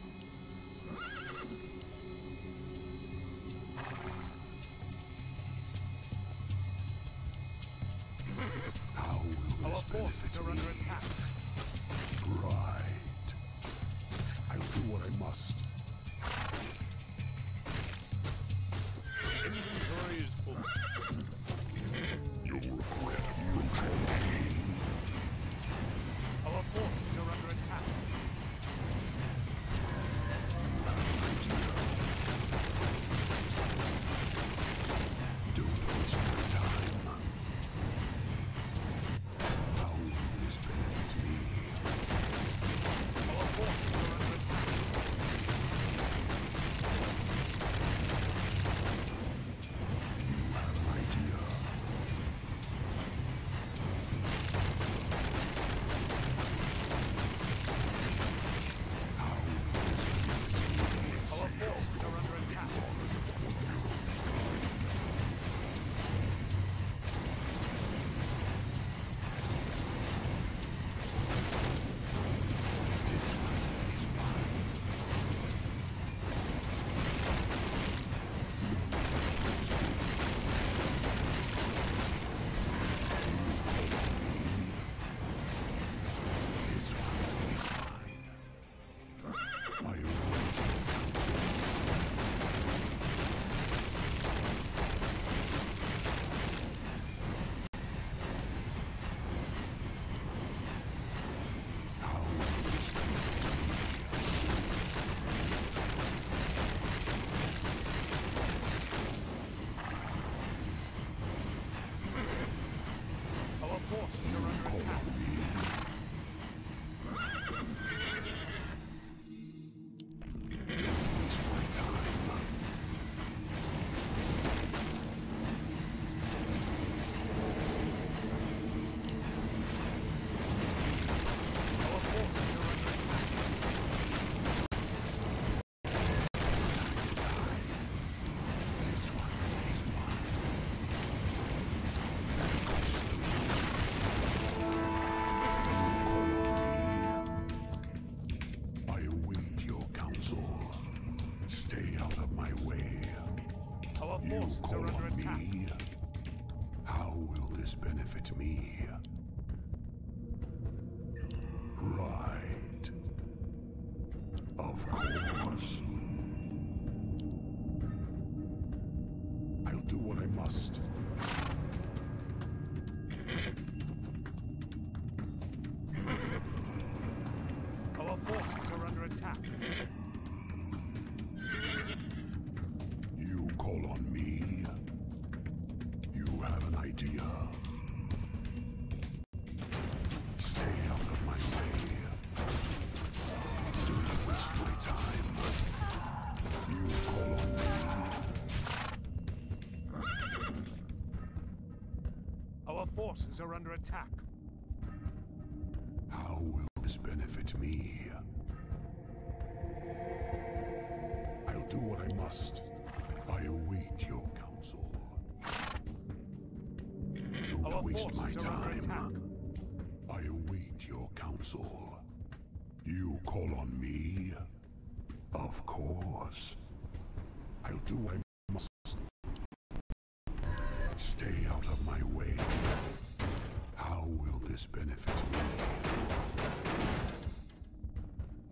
How will Our this forces benefit are me? under attack. Right. I'll do what I must. Are attack. You call on me. You have an idea. Stay out of my way. Don't waste my time. You call on me. Our forces are under attack. Your. You call on me? Of course. I'll do I must. Stay out of my way. How will this benefit me?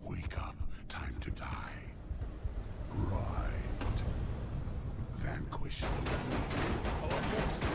Wake up. Time to die. Right. Vanquish the oh,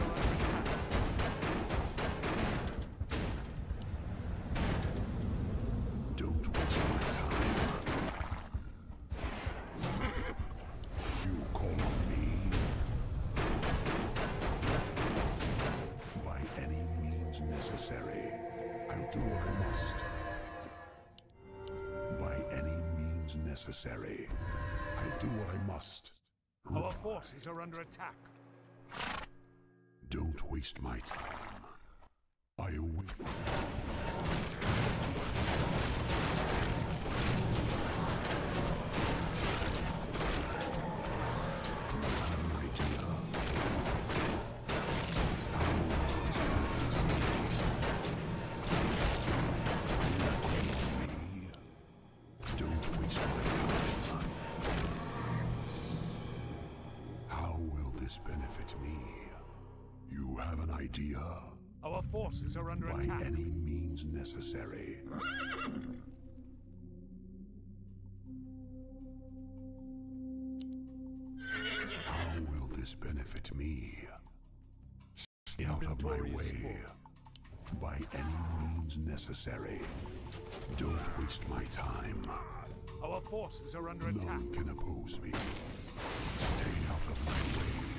necessary. I'll do what I must. Our forces are under attack. Don't waste my time. I await. Forces are under By attack. any means necessary. How will this benefit me? Stay out of my way. By any means necessary. Don't waste my time. Our forces are under attack. None can oppose me. Stay out of my way.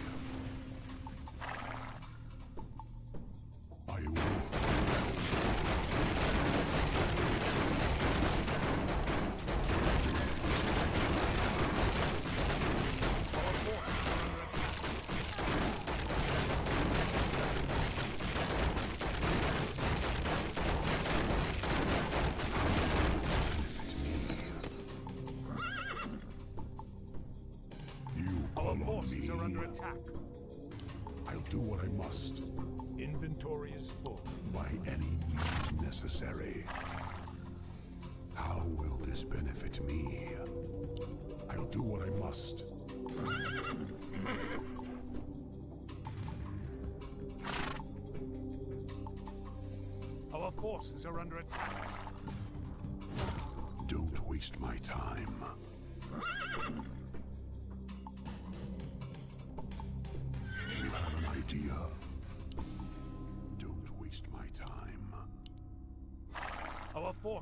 Our forces are under attack. I'll do what I must. Inventory is full. By any means necessary. How will this benefit me? I'll do what I must. Our forces are under attack. Don't waste my time.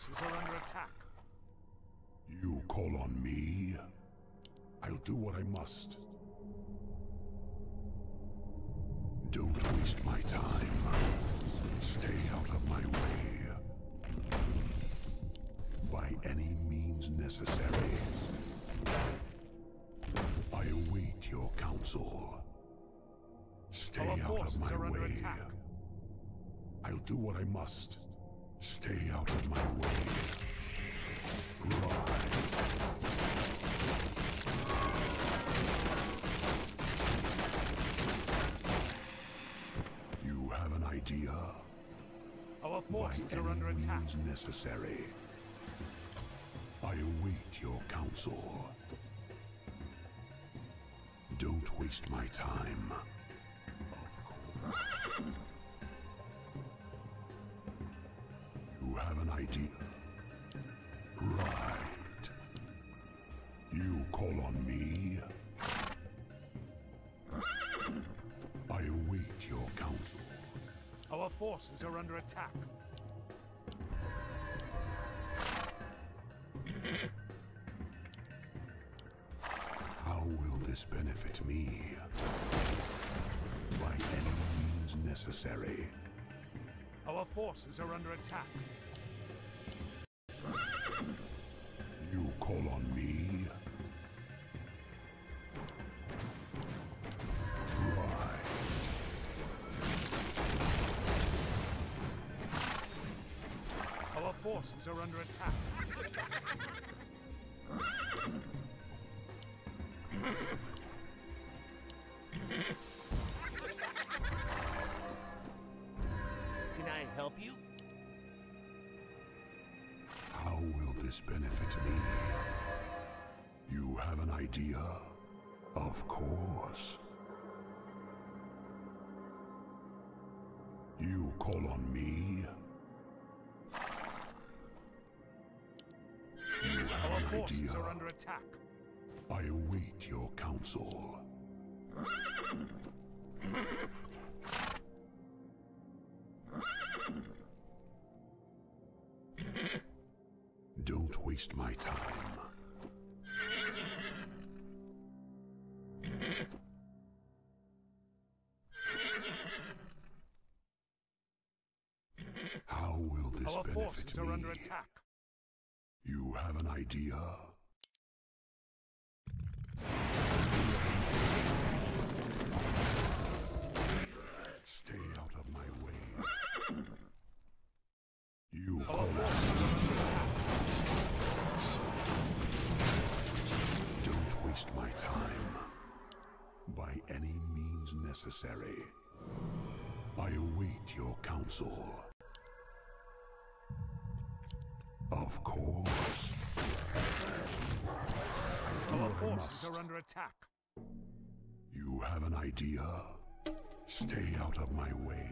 Forces are under attack. You call on me? I'll do what I must. Don't waste my time. Stay out of my way. By any means necessary. I await your counsel. Stay Our out of my way. attack. I'll do what I must. Stay out of my way. You have an idea? Our forces are under attack. necessary. I await your counsel. Don't waste my time. Of course. You idea? Right. You call on me? I await your counsel. Our forces are under attack. How will this benefit me? By any means necessary. Our forces are under attack. Our are under attack. Can I help you? How will this benefit me? You have an idea? Of course. You call on me? Forces are under attack. I await your counsel. Don't waste my time. How will this Our benefit forces me? are under attack. You have an idea? Stay out of my way. You are. Don't waste my time. By any means necessary. I await your counsel. Of course. Our forces are under attack. You have an idea? Stay out of my way.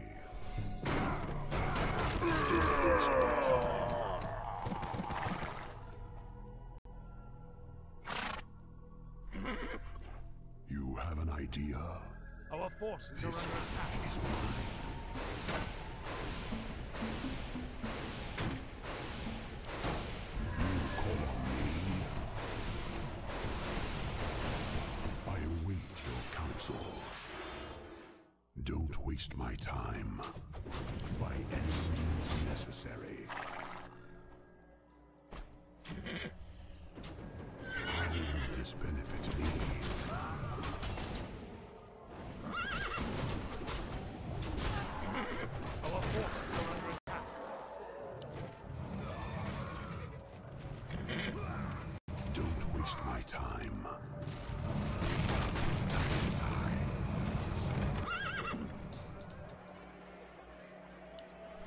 Don't waste my time. You have an idea? Our forces are This under attack. Waste my time. By any means necessary.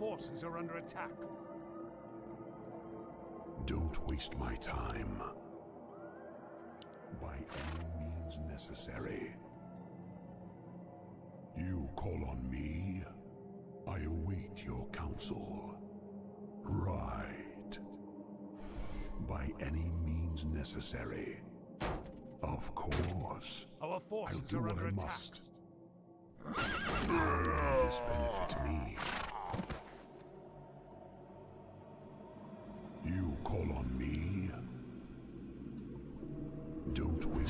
Forces are under attack. Don't waste my time. By any means necessary. You call on me. I await your counsel. Right. By any means necessary. Of course. Our I'll forces do are what under I attack. must. Will this benefit me?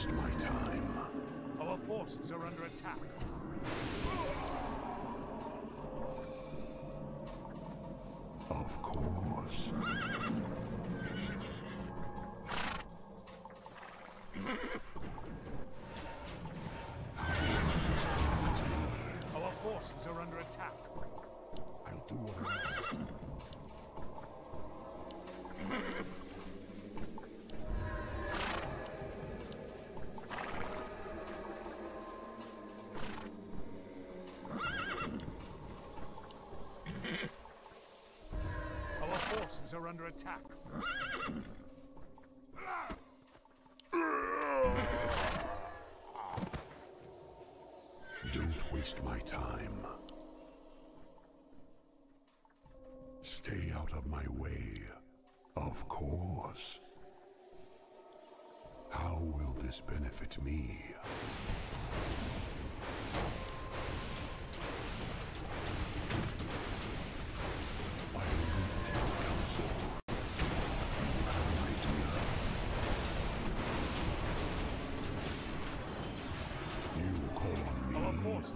My time. Our forces are under attack. Of course. Forces are under attack. Don't waste my time. Stay out of my way. Of course. How will this benefit me?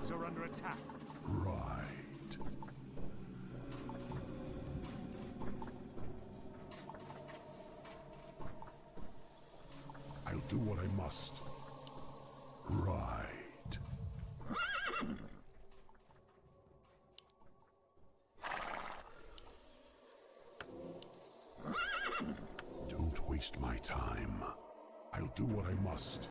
Forces are under attack. Right. I'll do what I must. Right. Don't waste my time. I'll do what I must.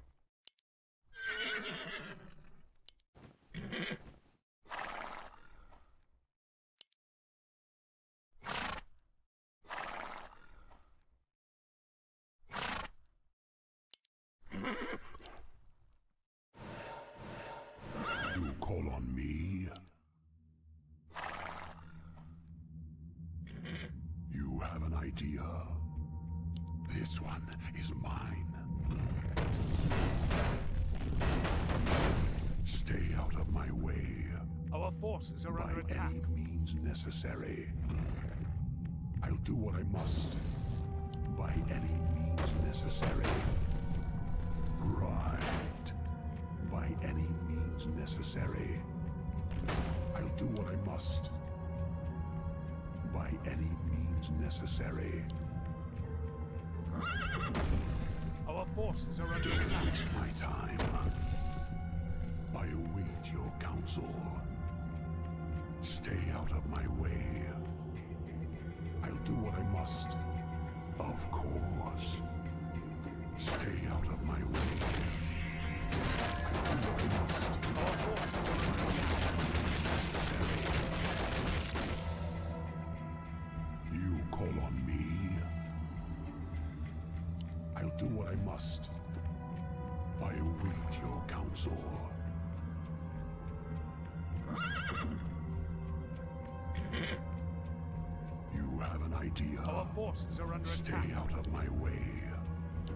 forces are under Stay attack. out of my way.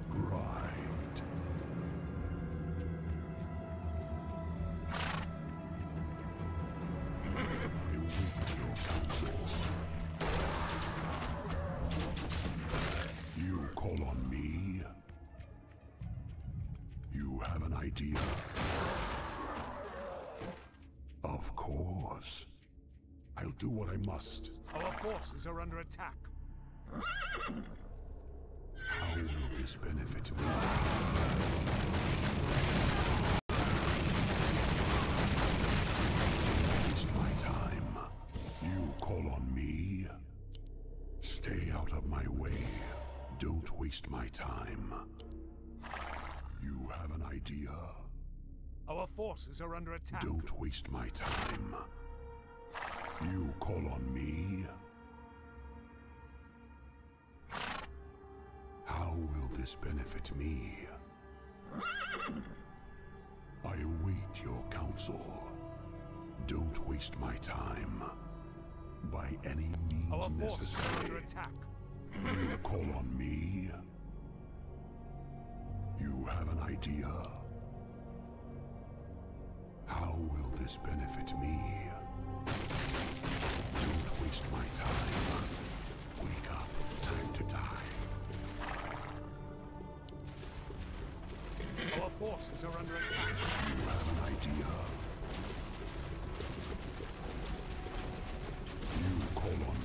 Right. I await your counsel. You call on me? You have an idea? Of course. I'll do what I must. Our forces are under attack. How will this benefit me? Waste my time. You call on me? Stay out of my way. Don't waste my time. You have an idea? Our forces are under attack. Don't waste my time. You call on me? Will this benefit me? I await your counsel. Don't waste my time. By any means forces are under necessary. attack. You call on me? You have an idea? How will this benefit me? Don't waste my time. Wake up. Time to die. Our forces are under attack. You have an idea? You call on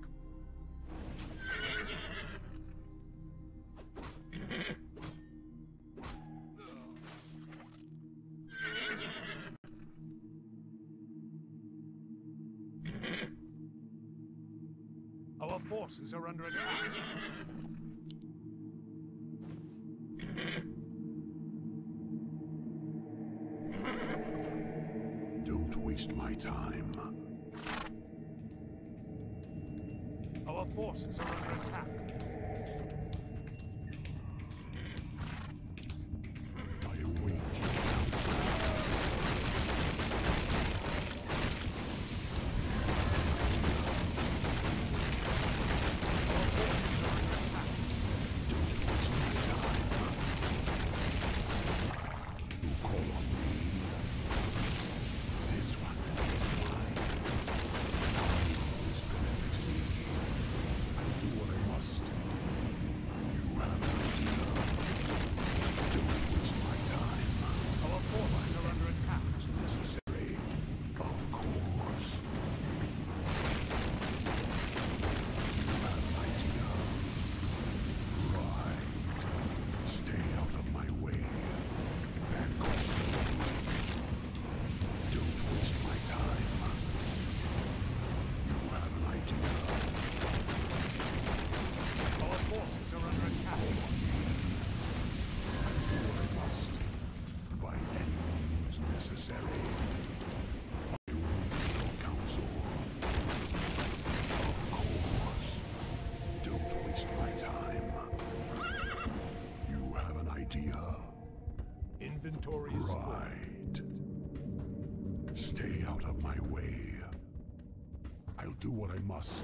Do what I must.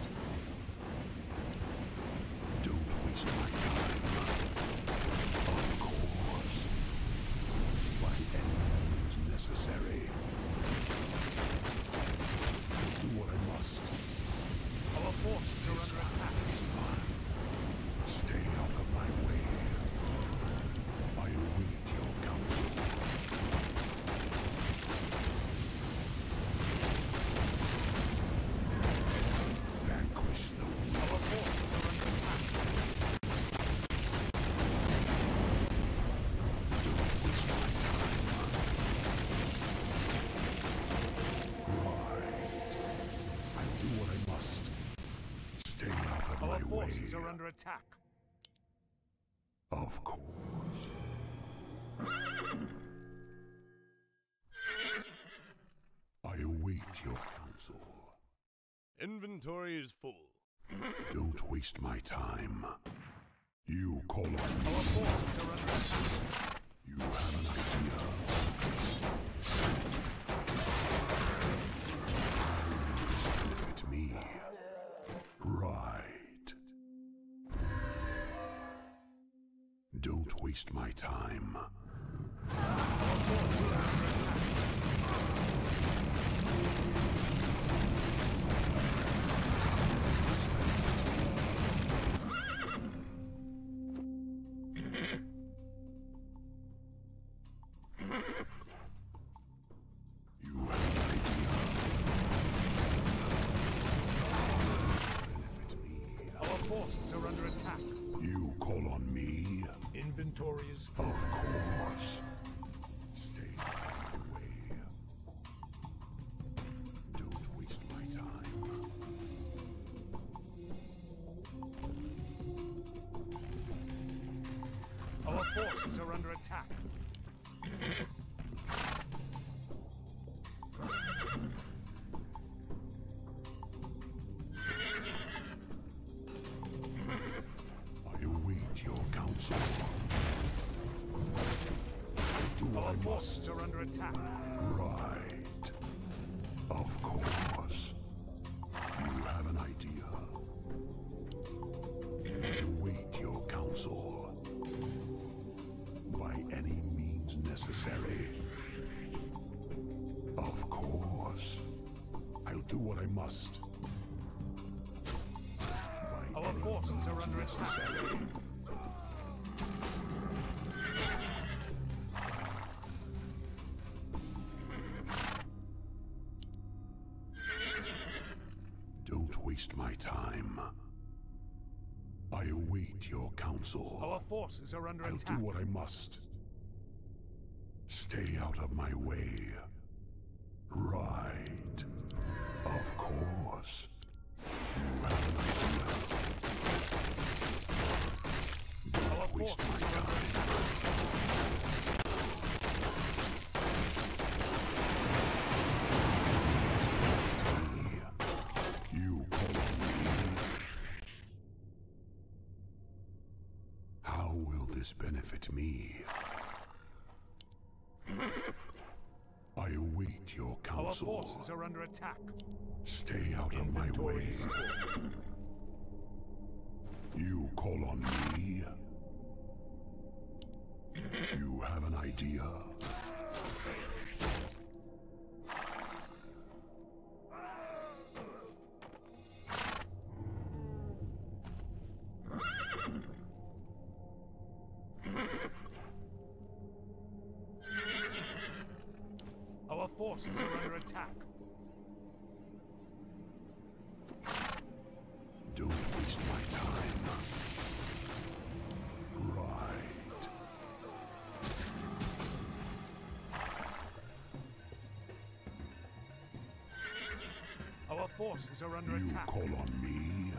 Forces are under attack. Of course. I await your counsel. Inventory is full. Don't waste my time. You call on me. Our forces are under attack. You have an idea. Waste my time. Full. Of course. Forces are under attack. Right. Of course. You have an idea. Await your counsel. By any means necessary. Of course. I'll do what I must. By Our any forces are under attack. necessary. Counsel. Our forces are under I'll attack. do what I must. Stay out of my way. Right. Of course. You have an idea. Don't waste my time. Benefit me? I await your Our counsel. forces are under attack. Stay out of my way. You call on me? You have an idea? Attack. Don't waste my time. Right. Our forces are under You attack. call on me?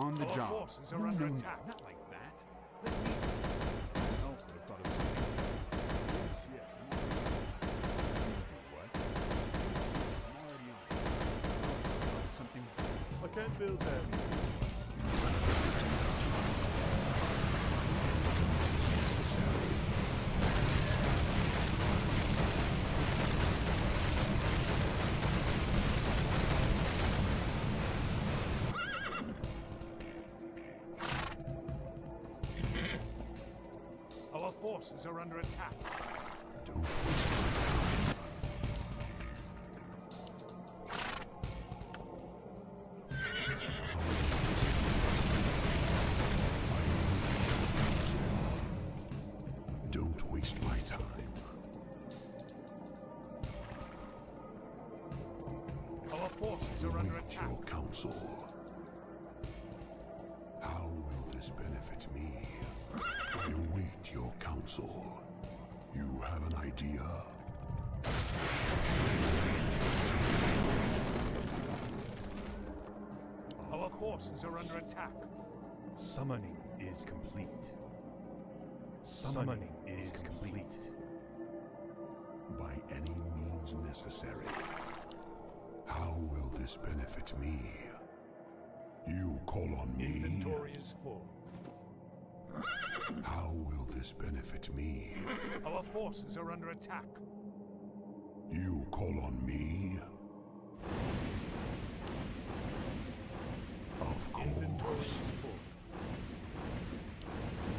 On the Our job. forces are forces are under attack. Don't waste my time. Don't waste my time. Our forces are under attack. your counsel. Your counsel. You have an idea? Our forces are under attack. Summoning is complete. Summoning is complete. By any means necessary. How will this benefit me? You call on me. Inventory is full. How will this benefit me? Our forces are under attack. You call on me? Of course.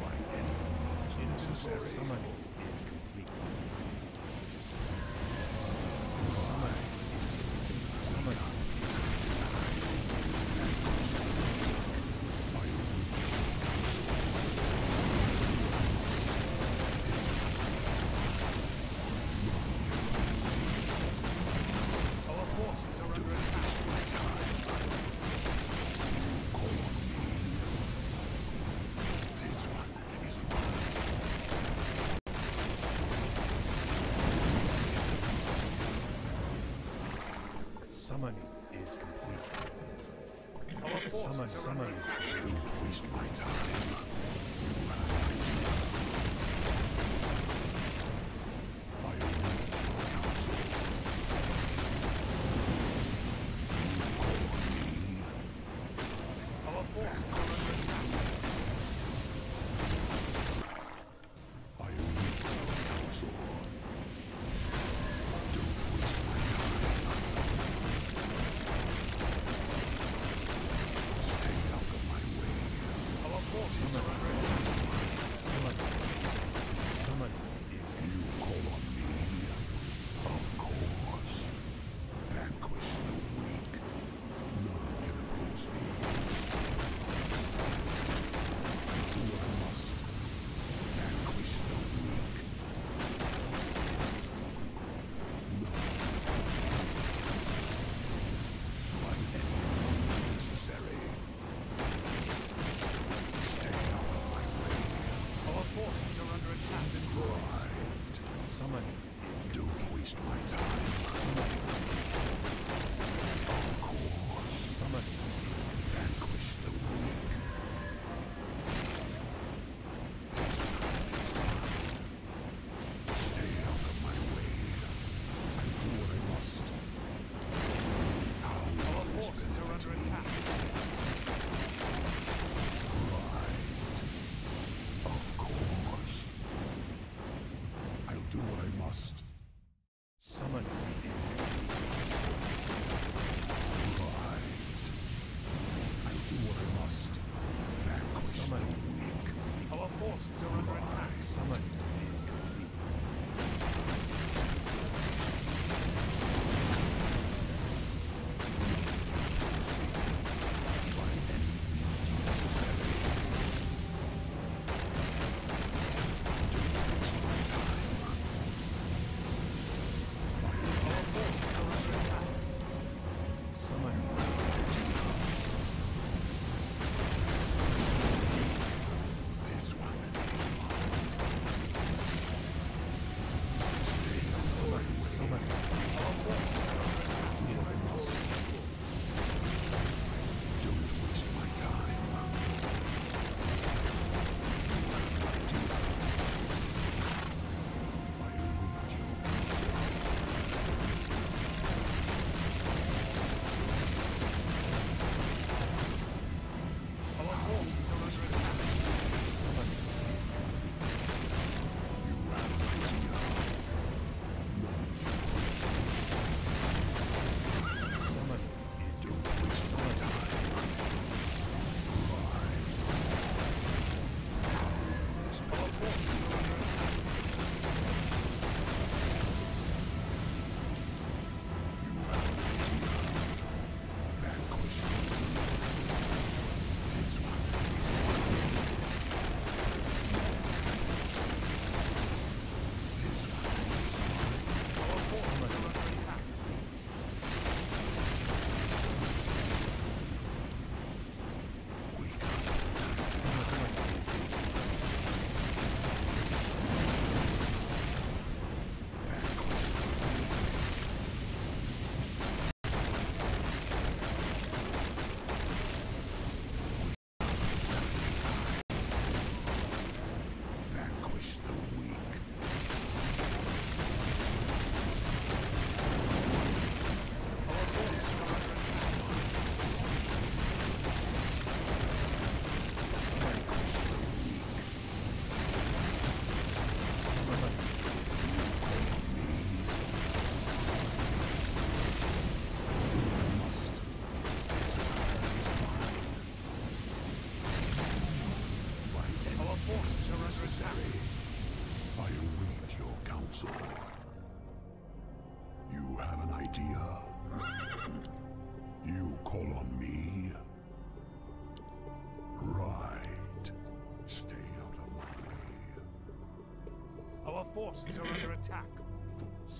By any means necessary. Summoning is complete. Summon, summon. Don't waste my time.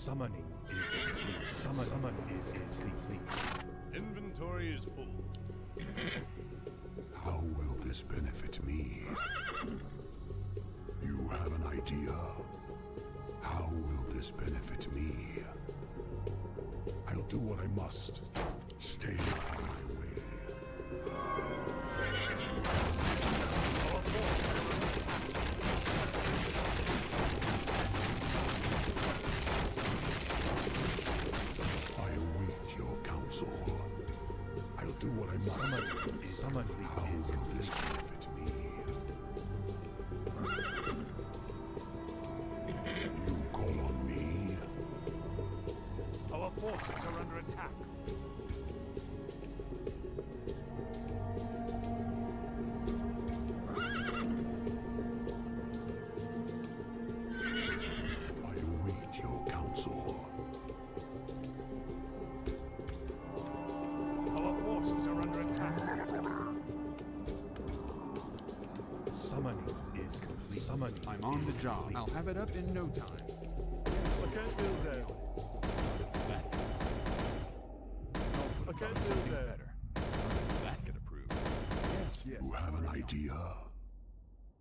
Summoning is complete. Summon, summon is, is complete. Inventory is full. How will this benefit me? You have an idea. How will this benefit me? I'll do what I must. Stay out what I must. Summoning the job. I'll have it up in no time. I can't do that. I can't do that. better. That could approve. Yes, yes. You have an idea.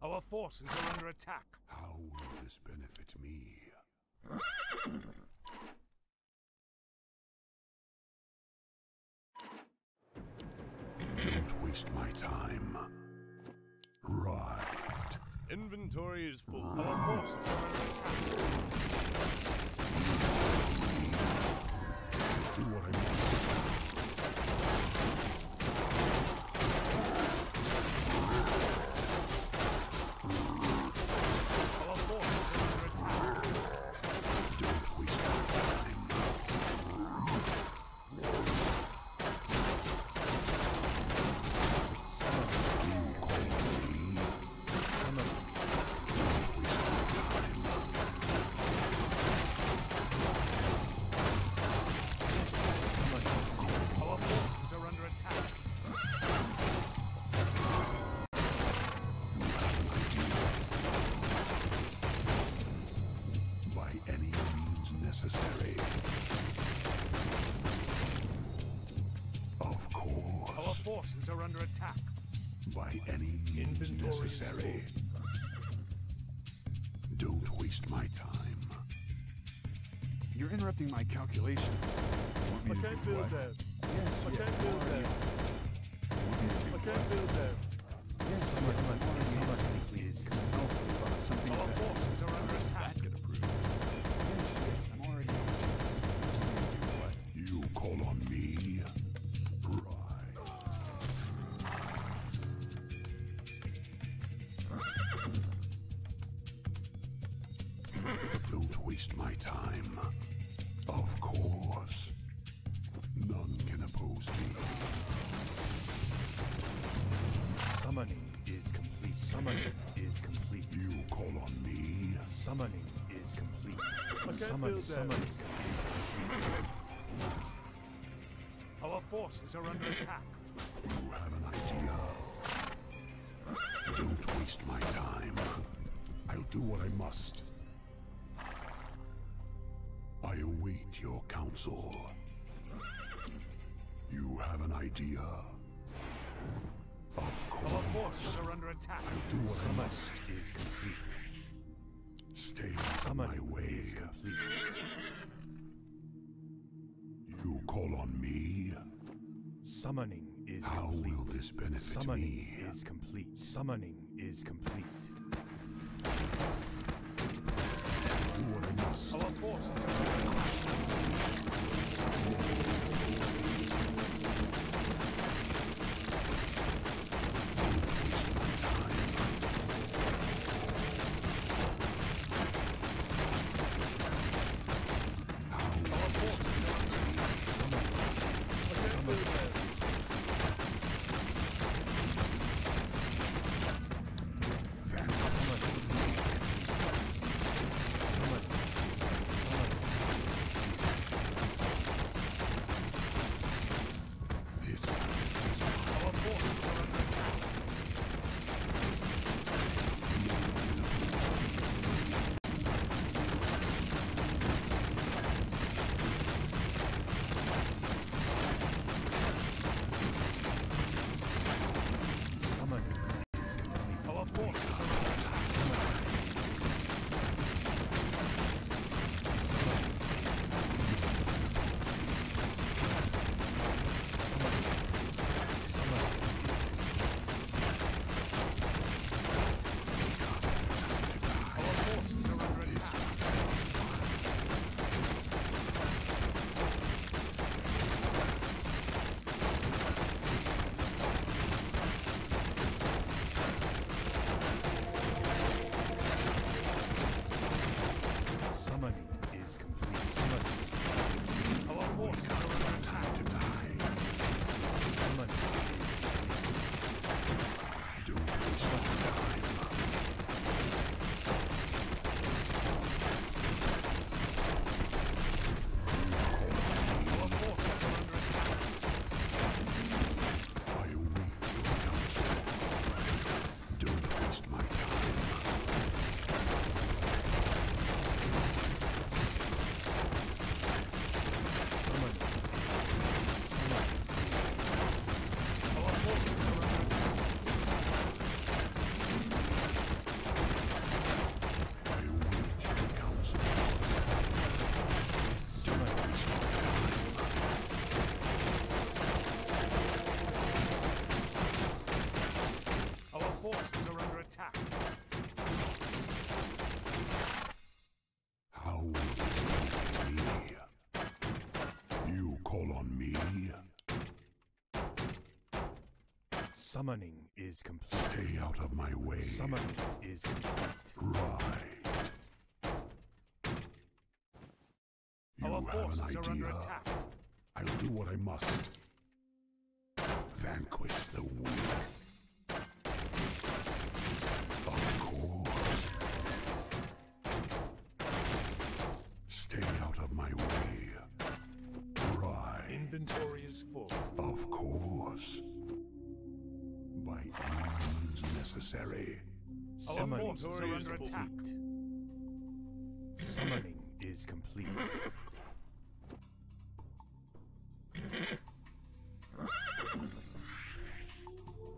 Our forces are under attack. How will this benefit me? Inventory is full. Ah. Our forces are under attack. Do what I must. My calculations. Want I can't do do that. Summon, do that. summon is complete. Our forces are under attack. You have an idea. Don't waste my time. I'll do what I must. I await your counsel. You have an idea. Of course. Our forces are under attack. Do what I must. is complete. Stay out Summon my way. is complete. You call on me? Summoning is How complete. will this benefit Summoning me? is complete. Summoning is complete. Do what I must. Our forces Summoning is complete. Stay out of my way. Summoning is complete. Right. You Our have an idea. are under attack. I'll do what I must. Vanquish the weak. Forces are is under attack. Summoning is complete.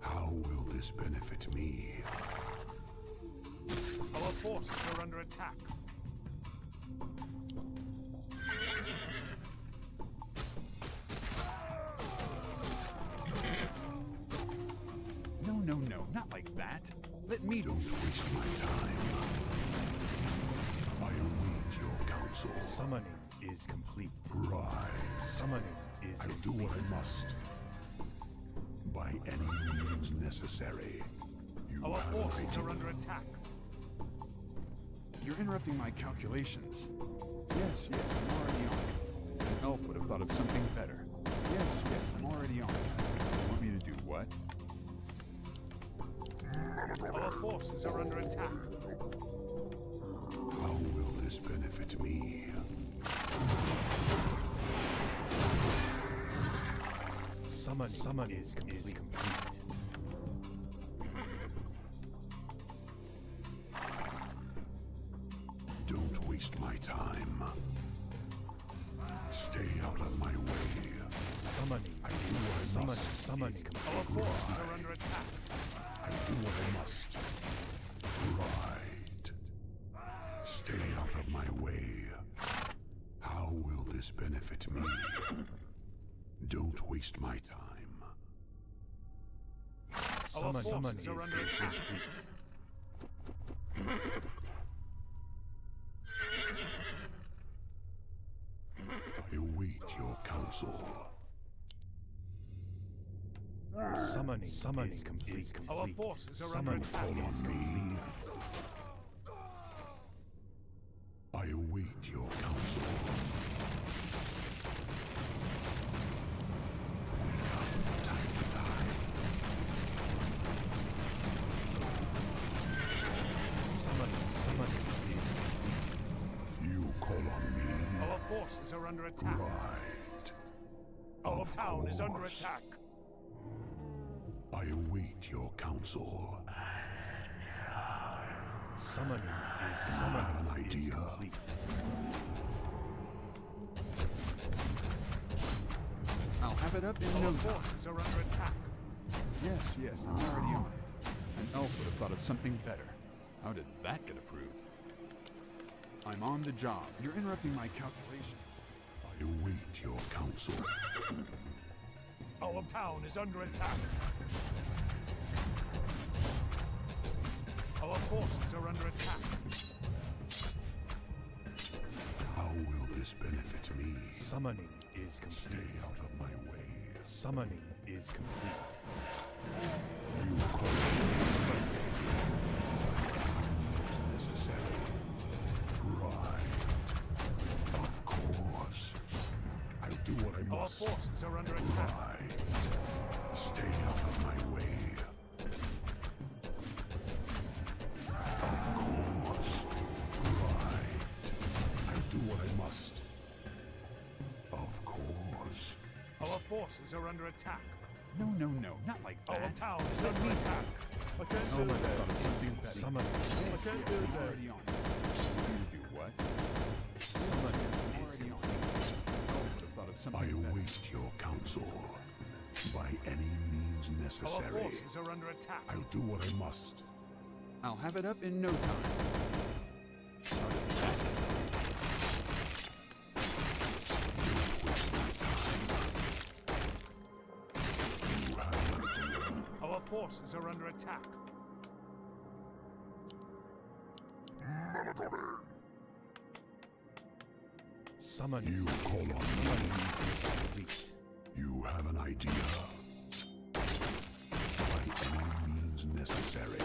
How will this benefit me? Our forces are under attack. Me Don't waste my time. I await your counsel. Summoning is complete. Right. Summoning is I'll do what I must. By any means necessary. You Our forces are under attack. You're interrupting my calculations. Yes, yes, I'm already on it. An elf would have thought of something better. Yes, yes, I'm already on. You want me to do what? Our forces are under attack. How will this benefit me? Summon, summon is complete. Is complete. Our Summon, summon forces is are under attack. complete. I await your counsel. Summoning, summoning is complete. Our forces are under Summoning attack. is complete. I await your is under attack. I await your counsel. Summoning is summoning an is idea. complete. I'll have it up in no time. forces are under attack. Yes, yes, I'm already on it. An elf would have thought of something better. How did that get approved? I'm on the job. You're interrupting my calculations. I await your counsel. Our town is under attack. Our forces are under attack. How will this benefit me? Summoning is complete. Stay out of my way. Summoning is complete. Do Our forces are under attack. Right. Stay out of my way. Of course. Right. I'll do what I must. Of course. Our forces are under attack. No, no, no, not like that. Our that. town is under attack. I can't Oh, do I thought that. of something better. Summoning, Yes, I can't I'm do that. already on it. You do what? summoning is Already on of I something better. await your counsel. By any means necessary. Our necessary. forces are under attack. I'll do what I must. I'll have it up in no time. How did that get Don't waste my time. You have an idea. Our forces are under attack. Summon. You call on me. You have an idea. By any means necessary.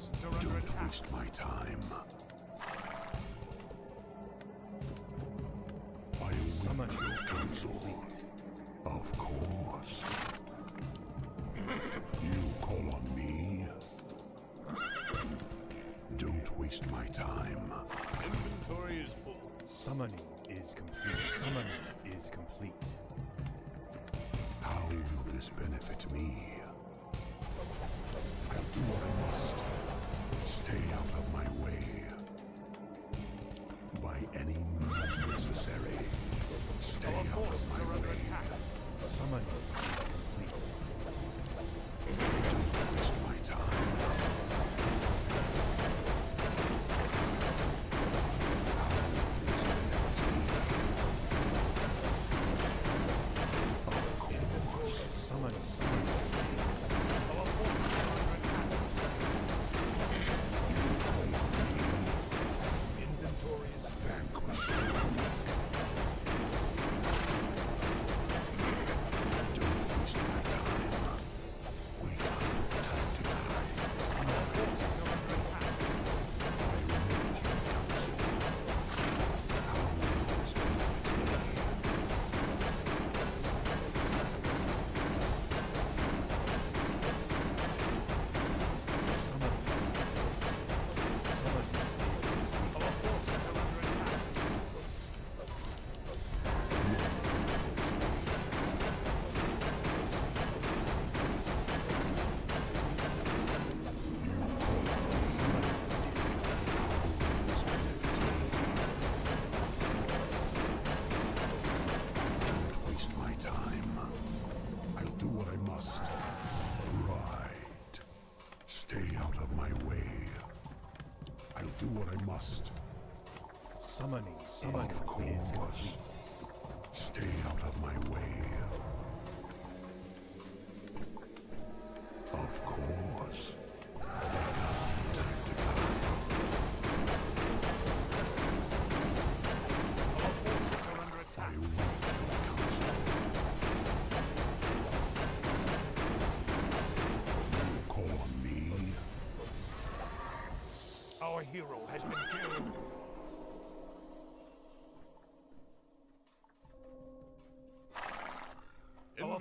Forces are under Don't attack. waste my time. I await Summoning your is Of course. You call on me. Don't waste my time. Inventory is full. Summoning is complete. Summoning is complete. How will this benefit me? I'll do what I must. Stay out of my way. By any means necessary. Stay Our out of my way. attack. Summoning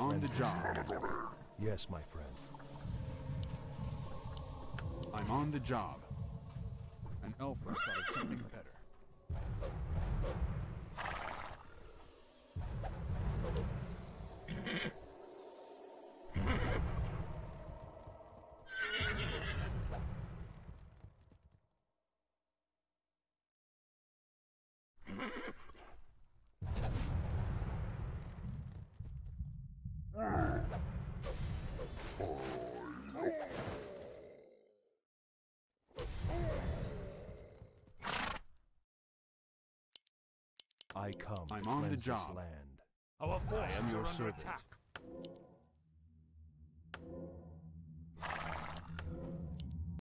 On the job. Yes, my friend. I'm on the job. An elf thought of something better. I come I'm on the job. land. Oh, Our forces I am are your under servant. attack.